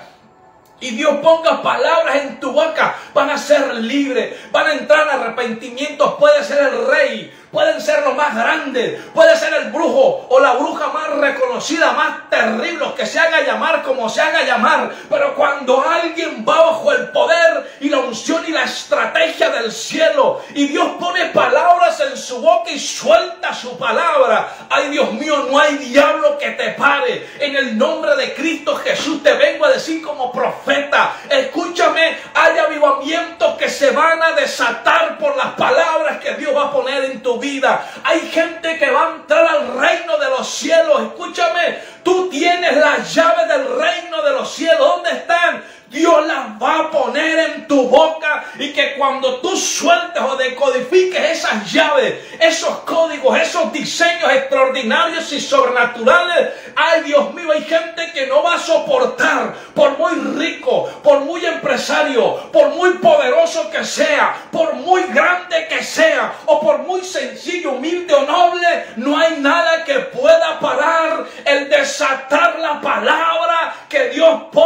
y Dios ponga palabras en tu boca, van a ser libres, van a entrar en arrepentimientos, puede ser el rey, pueden ser los más grandes, puede ser el brujo o la bruja más reconocida, más terrible, que se haga llamar como se haga llamar. Pero cuando alguien va bajo el poder y la unción y la estrategia del cielo y Dios pone palabras en su boca y suelta su palabra, ay Dios mío, no hay diablo que te pare. En el nombre de Cristo Jesús te vengo a decir como profeta, escúchame, hay avivamientos que se van a desatar por las palabras que Dios va a poner en tu vida. Hay gente que va a entrar al reino de los cielos. Escúchame, tú tienes la llave del reino de los cielos. ¿Dónde están? Dios las va a poner en tu boca y que cuando tú sueltes o decodifiques esas llaves, esos códigos, esos diseños extraordinarios y sobrenaturales, ay Dios mío, hay gente que no va a soportar, por muy rico, por muy empresario, por muy poderoso que sea, por muy grande que sea, o por muy sencillo, humilde o noble, no hay nada que pueda parar el desatar la palabra que Dios pone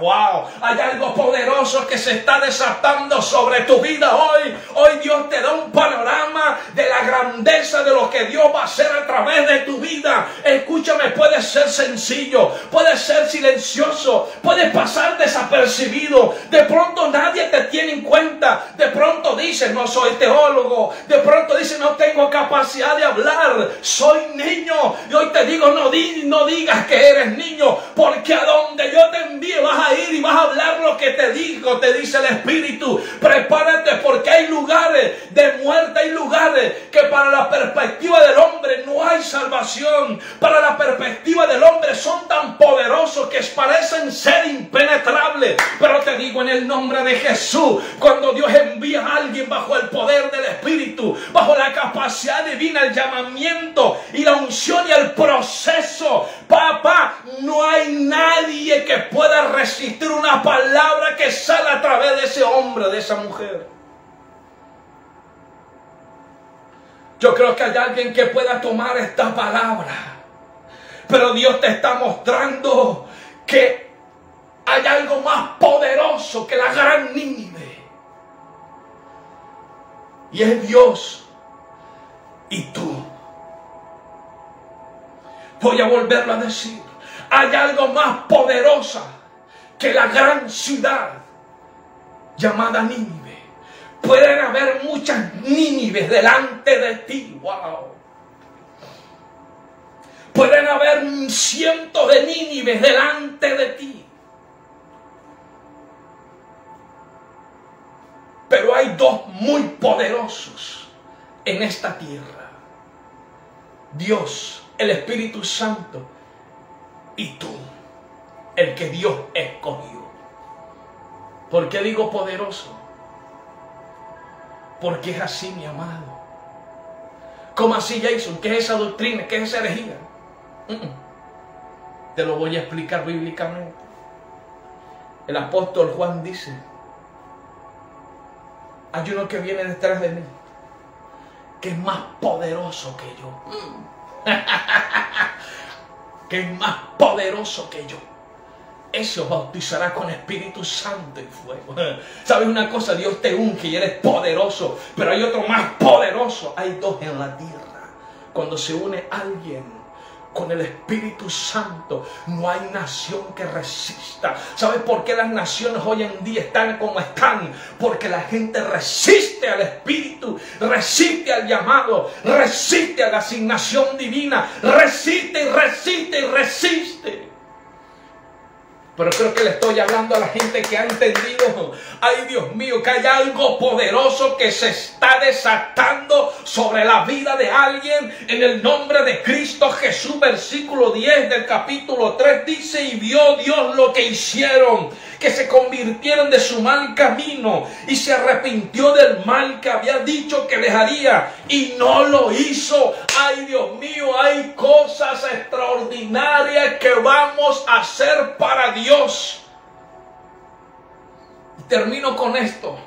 wow, hay algo poderoso que se está desatando sobre tu vida hoy. Hoy Dios te da un de lo que Dios va a hacer a través de tu vida. Escúchame, puede ser sencillo, puede ser silencioso, puede pasar desapercibido. De pronto nadie te tiene en cuenta. De pronto dices, no soy teólogo. De pronto dices, no tengo capacidad de hablar. Soy niño. Y hoy te digo, no, no digas que eres niño, porque a donde yo te envíe vas a ir y vas a hablar lo que te digo, te dice el Espíritu. Prepárate porque hay lugares de muerte, hay lugares que para la perspectiva del hombre no hay salvación. Para la perspectiva del hombre son tan poderosos que parecen ser impenetrables. Pero te digo en el nombre de Jesús, cuando Dios envía a alguien bajo el poder del Espíritu, bajo la capacidad divina, el llamamiento y la unción y el proceso, papá, no hay nadie que pueda recibir existir una palabra que sale a través de ese hombre, de esa mujer. Yo creo que hay alguien que pueda tomar esta palabra. Pero Dios te está mostrando que hay algo más poderoso que la gran Nínive. Y es Dios y tú. Voy a volverlo a decir. Hay algo más poderosa que la gran ciudad llamada Nínive. Pueden haber muchas Nínives delante de ti. Wow. Pueden haber cientos de Nínives delante de ti. Pero hay dos muy poderosos en esta tierra. Dios, el Espíritu Santo y tú el que Dios escogió. ¿Por qué digo poderoso? Porque es así, mi amado. ¿Cómo así, Jason? ¿Qué es esa doctrina? ¿Qué es esa herejía? Te lo voy a explicar bíblicamente. El apóstol Juan dice, hay uno que viene detrás de mí, que es más poderoso que yo. que es más poderoso que yo ese os bautizará con Espíritu Santo y fuego. ¿Sabes una cosa? Dios te unge y eres poderoso, pero hay otro más poderoso. Hay dos en la tierra. cuando se une alguien con el Espíritu Santo, no hay nación que resista. ¿Sabes por qué las naciones hoy en día están como están? Porque la gente resiste al Espíritu, resiste al llamado, resiste a la asignación divina, resiste y resiste y resiste. Pero creo que le estoy hablando a la gente que ha entendido, ay Dios mío, que hay algo poderoso que se está desatando sobre la vida de alguien en el nombre de Cristo Jesús. Versículo 10 del capítulo 3 dice, y vio Dios lo que hicieron que se convirtieron de su mal camino y se arrepintió del mal que había dicho que les haría y no lo hizo. Ay Dios mío, hay cosas extraordinarias que vamos a hacer para Dios. Termino con esto.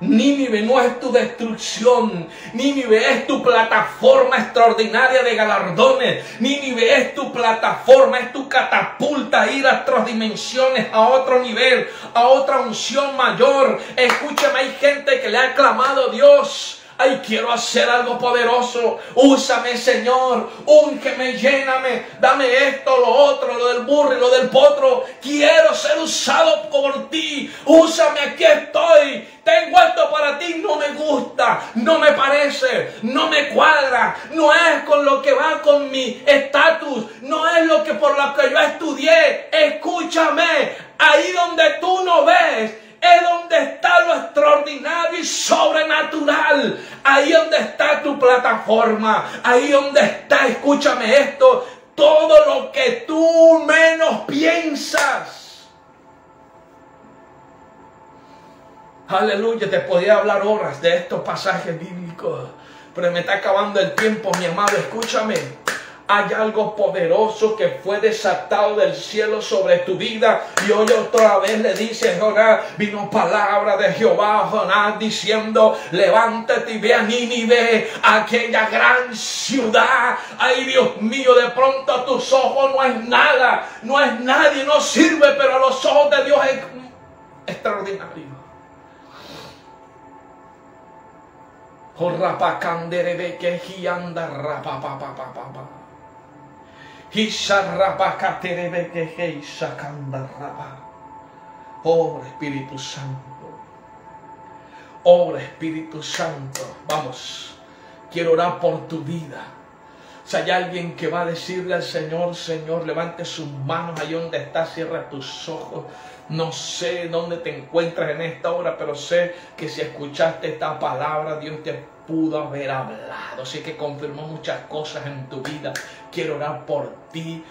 Nínive no es tu destrucción. Nínive es tu plataforma extraordinaria de galardones. Nínive es tu plataforma, es tu catapulta a ir a otras dimensiones, a otro nivel, a otra unción mayor. Escúchame, hay gente que le ha clamado a Dios Ay, quiero hacer algo poderoso. Úsame, Señor. Úngeme, lléname. Dame esto, lo otro, lo del burro y lo del potro. Quiero ser usado por ti. Úsame, aquí estoy. Tengo esto para ti. No me gusta. No me parece. No me cuadra. No es con lo que va con mi estatus. No es lo que por lo que yo estudié. Escúchame. Ahí donde tú no ves es donde está lo extraordinario y sobrenatural. Ahí donde está tu plataforma. Ahí donde está, escúchame esto, todo lo que tú menos piensas. Aleluya, te podía hablar horas de estos pasajes bíblicos, pero me está acabando el tiempo, mi amado, escúchame hay algo poderoso que fue desatado del cielo sobre tu vida. Y hoy otra vez le dice Jonás, vino palabra de Jehová a Jonás diciendo, levántate y ve a Nínive, aquella gran ciudad. Ay Dios mío, de pronto a tus ojos no es nada, no es nadie, no sirve, pero a los ojos de Dios es extraordinario. Gianda rapa pa pa pa pa Oh Espíritu Santo. Oh Espíritu Santo. Vamos. Quiero orar por tu vida. Si hay alguien que va a decirle al Señor, Señor, levante sus manos ahí donde está, cierra tus ojos. No sé dónde te encuentras en esta hora, pero sé que si escuchaste esta palabra, Dios te pudo haber hablado. Así que confirmó muchas cosas en tu vida. Quiero orar por ti.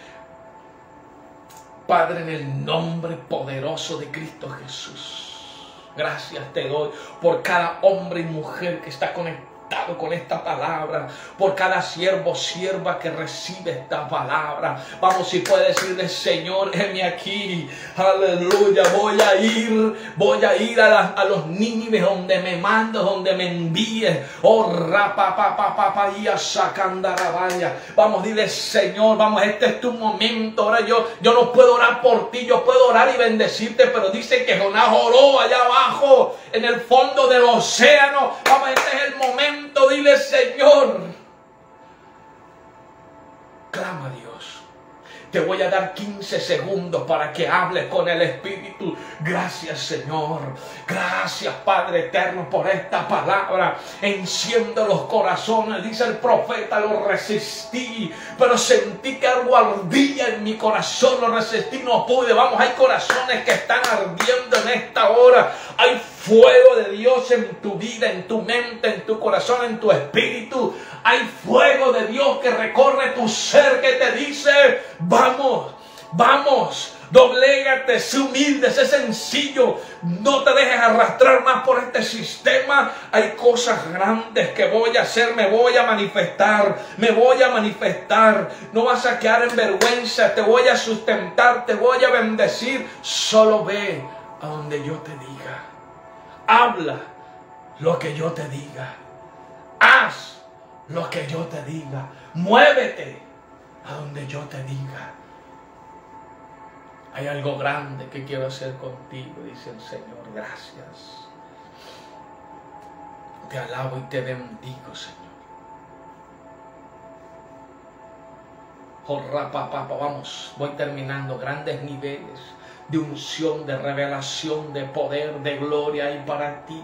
Padre, en el nombre poderoso de Cristo Jesús. Gracias te doy por cada hombre y mujer que está conectado con esta palabra, por cada siervo, sierva que recibe esta palabra. Vamos, si puede decirle, Señor, heme aquí, aleluya, voy a ir, voy a ir a, los niños donde me mando, donde me envíe. Oh, rapa, pa, pa, pa, pa, y. Vamos, dile, Señor, vamos, este es tu momento. Ahora yo, yo no puedo orar por ti, yo puedo orar y bendecirte, pero dice que Jonás oró allá abajo, en el fondo del océano. Vamos, este es el momento dile Señor. Clama a Dios. Te voy a dar 15 segundos para que hables con el Espíritu. Gracias Señor. Gracias Padre Eterno por esta palabra. Enciendo los corazones. Dice el profeta, lo resistí. Pero sentí que algo ardía en mi corazón. Lo resistí, no pude. Vamos, hay corazones que están ardiendo en esta hora. Hay fuego de Dios en tu vida, en tu mente, en tu corazón, en tu espíritu. Hay fuego de Dios que recorre tu ser que te dice, vamos, vamos. Doblégate, sé humilde, sé sencillo. No te dejes arrastrar más por este sistema. Hay cosas grandes que voy a hacer, me voy a manifestar, me voy a manifestar. No vas a quedar en vergüenza, te voy a sustentar, te voy a bendecir. Solo ve a donde yo te diga. Habla lo que yo te diga. Haz lo que yo te diga. Muévete a donde yo te diga. Hay algo grande que quiero hacer contigo, dice el Señor. Gracias. Te alabo y te bendigo, Señor. Oh, vamos, voy terminando. Grandes niveles de unción, de revelación, de poder, de gloria y para ti.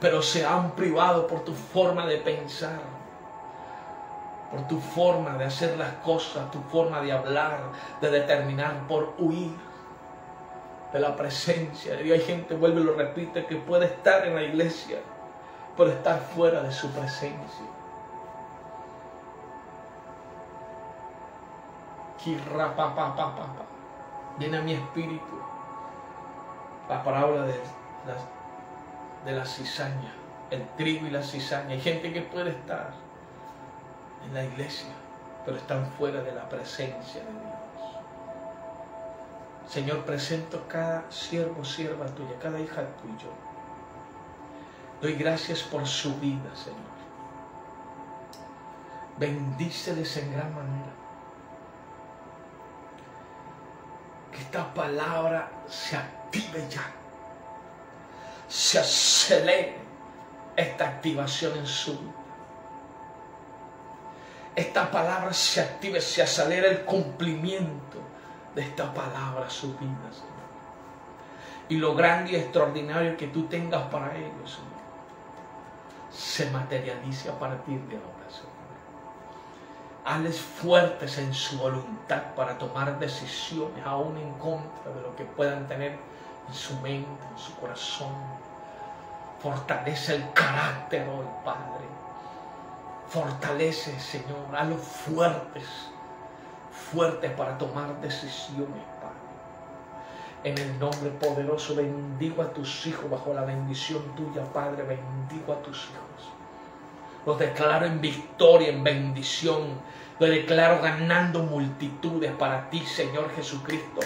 Pero se han privado por tu forma de pensar, por tu forma de hacer las cosas, tu forma de hablar, de determinar, por huir de la presencia de Dios. Hay gente, vuelve y lo repite, que puede estar en la iglesia, pero estar fuera de su presencia. Viene a mi espíritu la palabra de la, de la cizaña, el trigo y la cizaña. Hay gente que puede estar en la iglesia, pero están fuera de la presencia de Dios. Señor, presento cada siervo, sierva tuya, cada hija tuya. Doy gracias por su vida, Señor. Bendíceles en gran manera. Que esta palabra se active ya. Se acelere esta activación en su vida. Esta palabra se active, se acelera el cumplimiento de esta palabra a su vida, Señor. Y lo grande y extraordinario que tú tengas para ellos, Señor, se materialice a partir de ahora. Hazles fuertes en su voluntad para tomar decisiones aún en contra de lo que puedan tener en su mente, en su corazón. Fortalece el carácter hoy, Padre. Fortalece, Señor, a los fuertes fuertes para tomar decisiones, Padre. En el nombre poderoso bendigo a tus hijos bajo la bendición tuya, Padre. Bendigo a tus hijos. Los declaro en victoria, en bendición. Los declaro ganando multitudes para ti, Señor Jesucristo.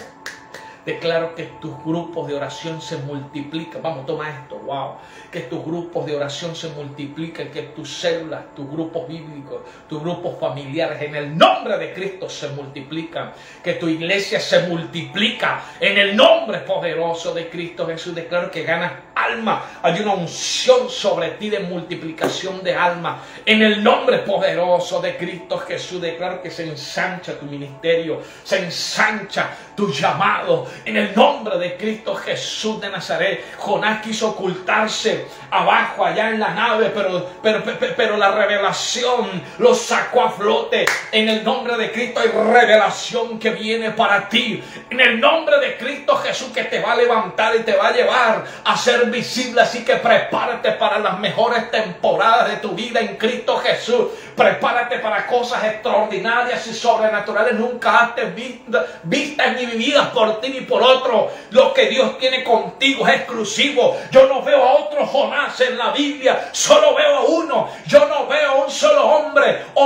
Declaro que tus grupos de oración se multiplican. Vamos, toma esto, wow. Que tus grupos de oración se multipliquen, que tus células, tus grupos bíblicos, tus grupos familiares en el nombre de Cristo se multiplican. Que tu iglesia se multiplica en el nombre poderoso de Cristo Jesús. Declaro que ganas alma. Hay una unción sobre ti de multiplicación de alma. En el nombre poderoso de Cristo Jesús. Declaro que se ensancha tu ministerio, se ensancha tu llamado en el nombre de Cristo Jesús de Nazaret. Jonás quiso ocultarse abajo, allá en la nave, pero, pero, pero la revelación lo sacó a flote. En el nombre de Cristo hay revelación que viene para ti. En el nombre de Cristo Jesús que te va a levantar y te va a llevar a ser visible. Así que prepárate para las mejores temporadas de tu vida en Cristo Jesús. Prepárate para cosas extraordinarias y sobrenaturales nunca antes vistas ni vividas por ti ni por otro. Lo que Dios tiene contigo es exclusivo. Yo no veo a otro Jonás en la Biblia, solo veo a uno. Yo no veo a un solo hombre o,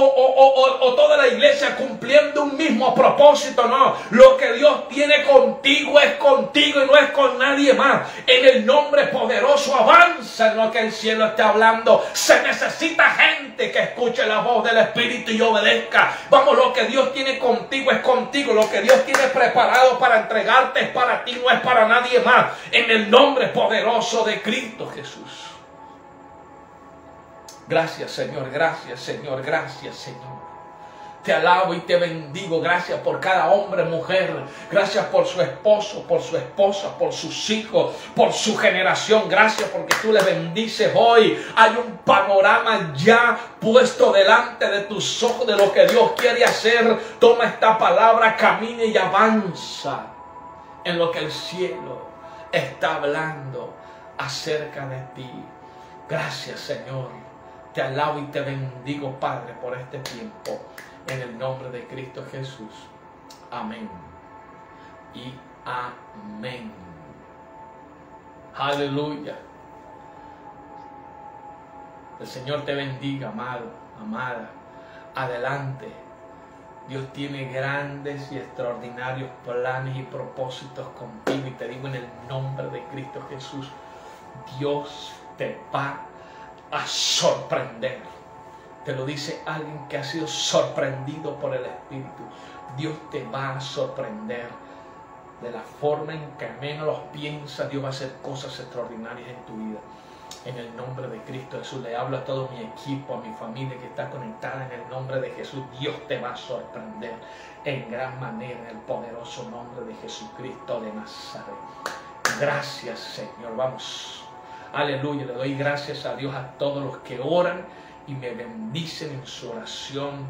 o toda la iglesia cumpliendo un mismo propósito. No, lo que Dios tiene contigo es contigo y no es con nadie más. En el nombre poderoso avanza en lo que el cielo está hablando. Se necesita gente que escuche la voz del Espíritu y obedezca. Vamos, lo que Dios tiene contigo es contigo. Lo que Dios tiene preparado para entregarte es para ti, no es para nadie más. En el nombre poderoso de Cristo Jesús. Gracias Señor, gracias Señor, gracias Señor. Te alabo y te bendigo. Gracias por cada hombre, mujer. Gracias por su esposo, por su esposa, por sus hijos, por su generación. Gracias porque tú le bendices hoy. Hay un panorama ya puesto delante de tus ojos de lo que Dios quiere hacer. Toma esta palabra, camine y avanza en lo que el cielo está hablando acerca de ti. Gracias, Señor. Te alabo y te bendigo, Padre, por este tiempo en el nombre de Cristo Jesús. Amén. Y amén. Aleluya. El Señor te bendiga, amado, amada. Adelante. Dios tiene grandes y extraordinarios planes y propósitos contigo. Y te digo en el nombre de Cristo Jesús, Dios te va a sorprender. Te lo dice alguien que ha sido sorprendido por el Espíritu. Dios te va a sorprender de la forma en que menos los piensas. Dios va a hacer cosas extraordinarias en tu vida. En el nombre de Cristo Jesús le hablo a todo mi equipo, a mi familia que está conectada en el nombre de Jesús. Dios te va a sorprender en gran manera en el poderoso nombre de Jesucristo de Nazaret. Gracias Señor. Vamos. Aleluya. Le doy gracias a Dios a todos los que oran y me bendicen en su oración.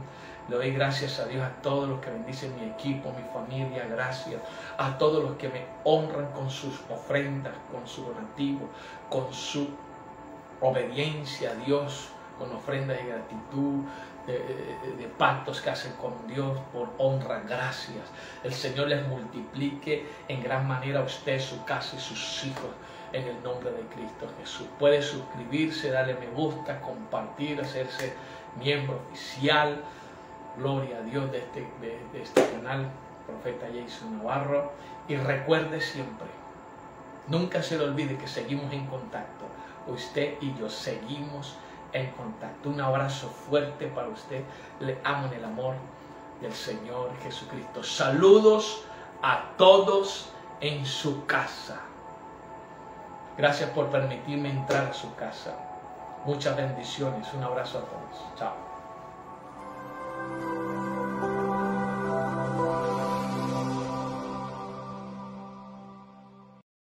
Le doy gracias a Dios a todos los que bendicen mi equipo, mi familia, gracias a todos los que me honran con sus ofrendas, con su donativo, con su obediencia a Dios, con ofrendas de gratitud, de, pactos que hacen con Dios por honra, gracias. El Señor les multiplique en gran manera a usted, su casa y sus hijos en el nombre de Cristo Jesús. Puede suscribirse, darle me gusta, compartir, hacerse miembro oficial. Gloria a Dios de este, de este canal, profeta Jason Navarro. Y recuerde siempre, nunca se le olvide que seguimos en contacto. Usted y yo seguimos en contacto. Un abrazo fuerte para usted. Le amo en el amor del Señor Jesucristo. Saludos a todos en su casa. Gracias por permitirme entrar a su casa. Muchas bendiciones. Un abrazo a todos. Chao.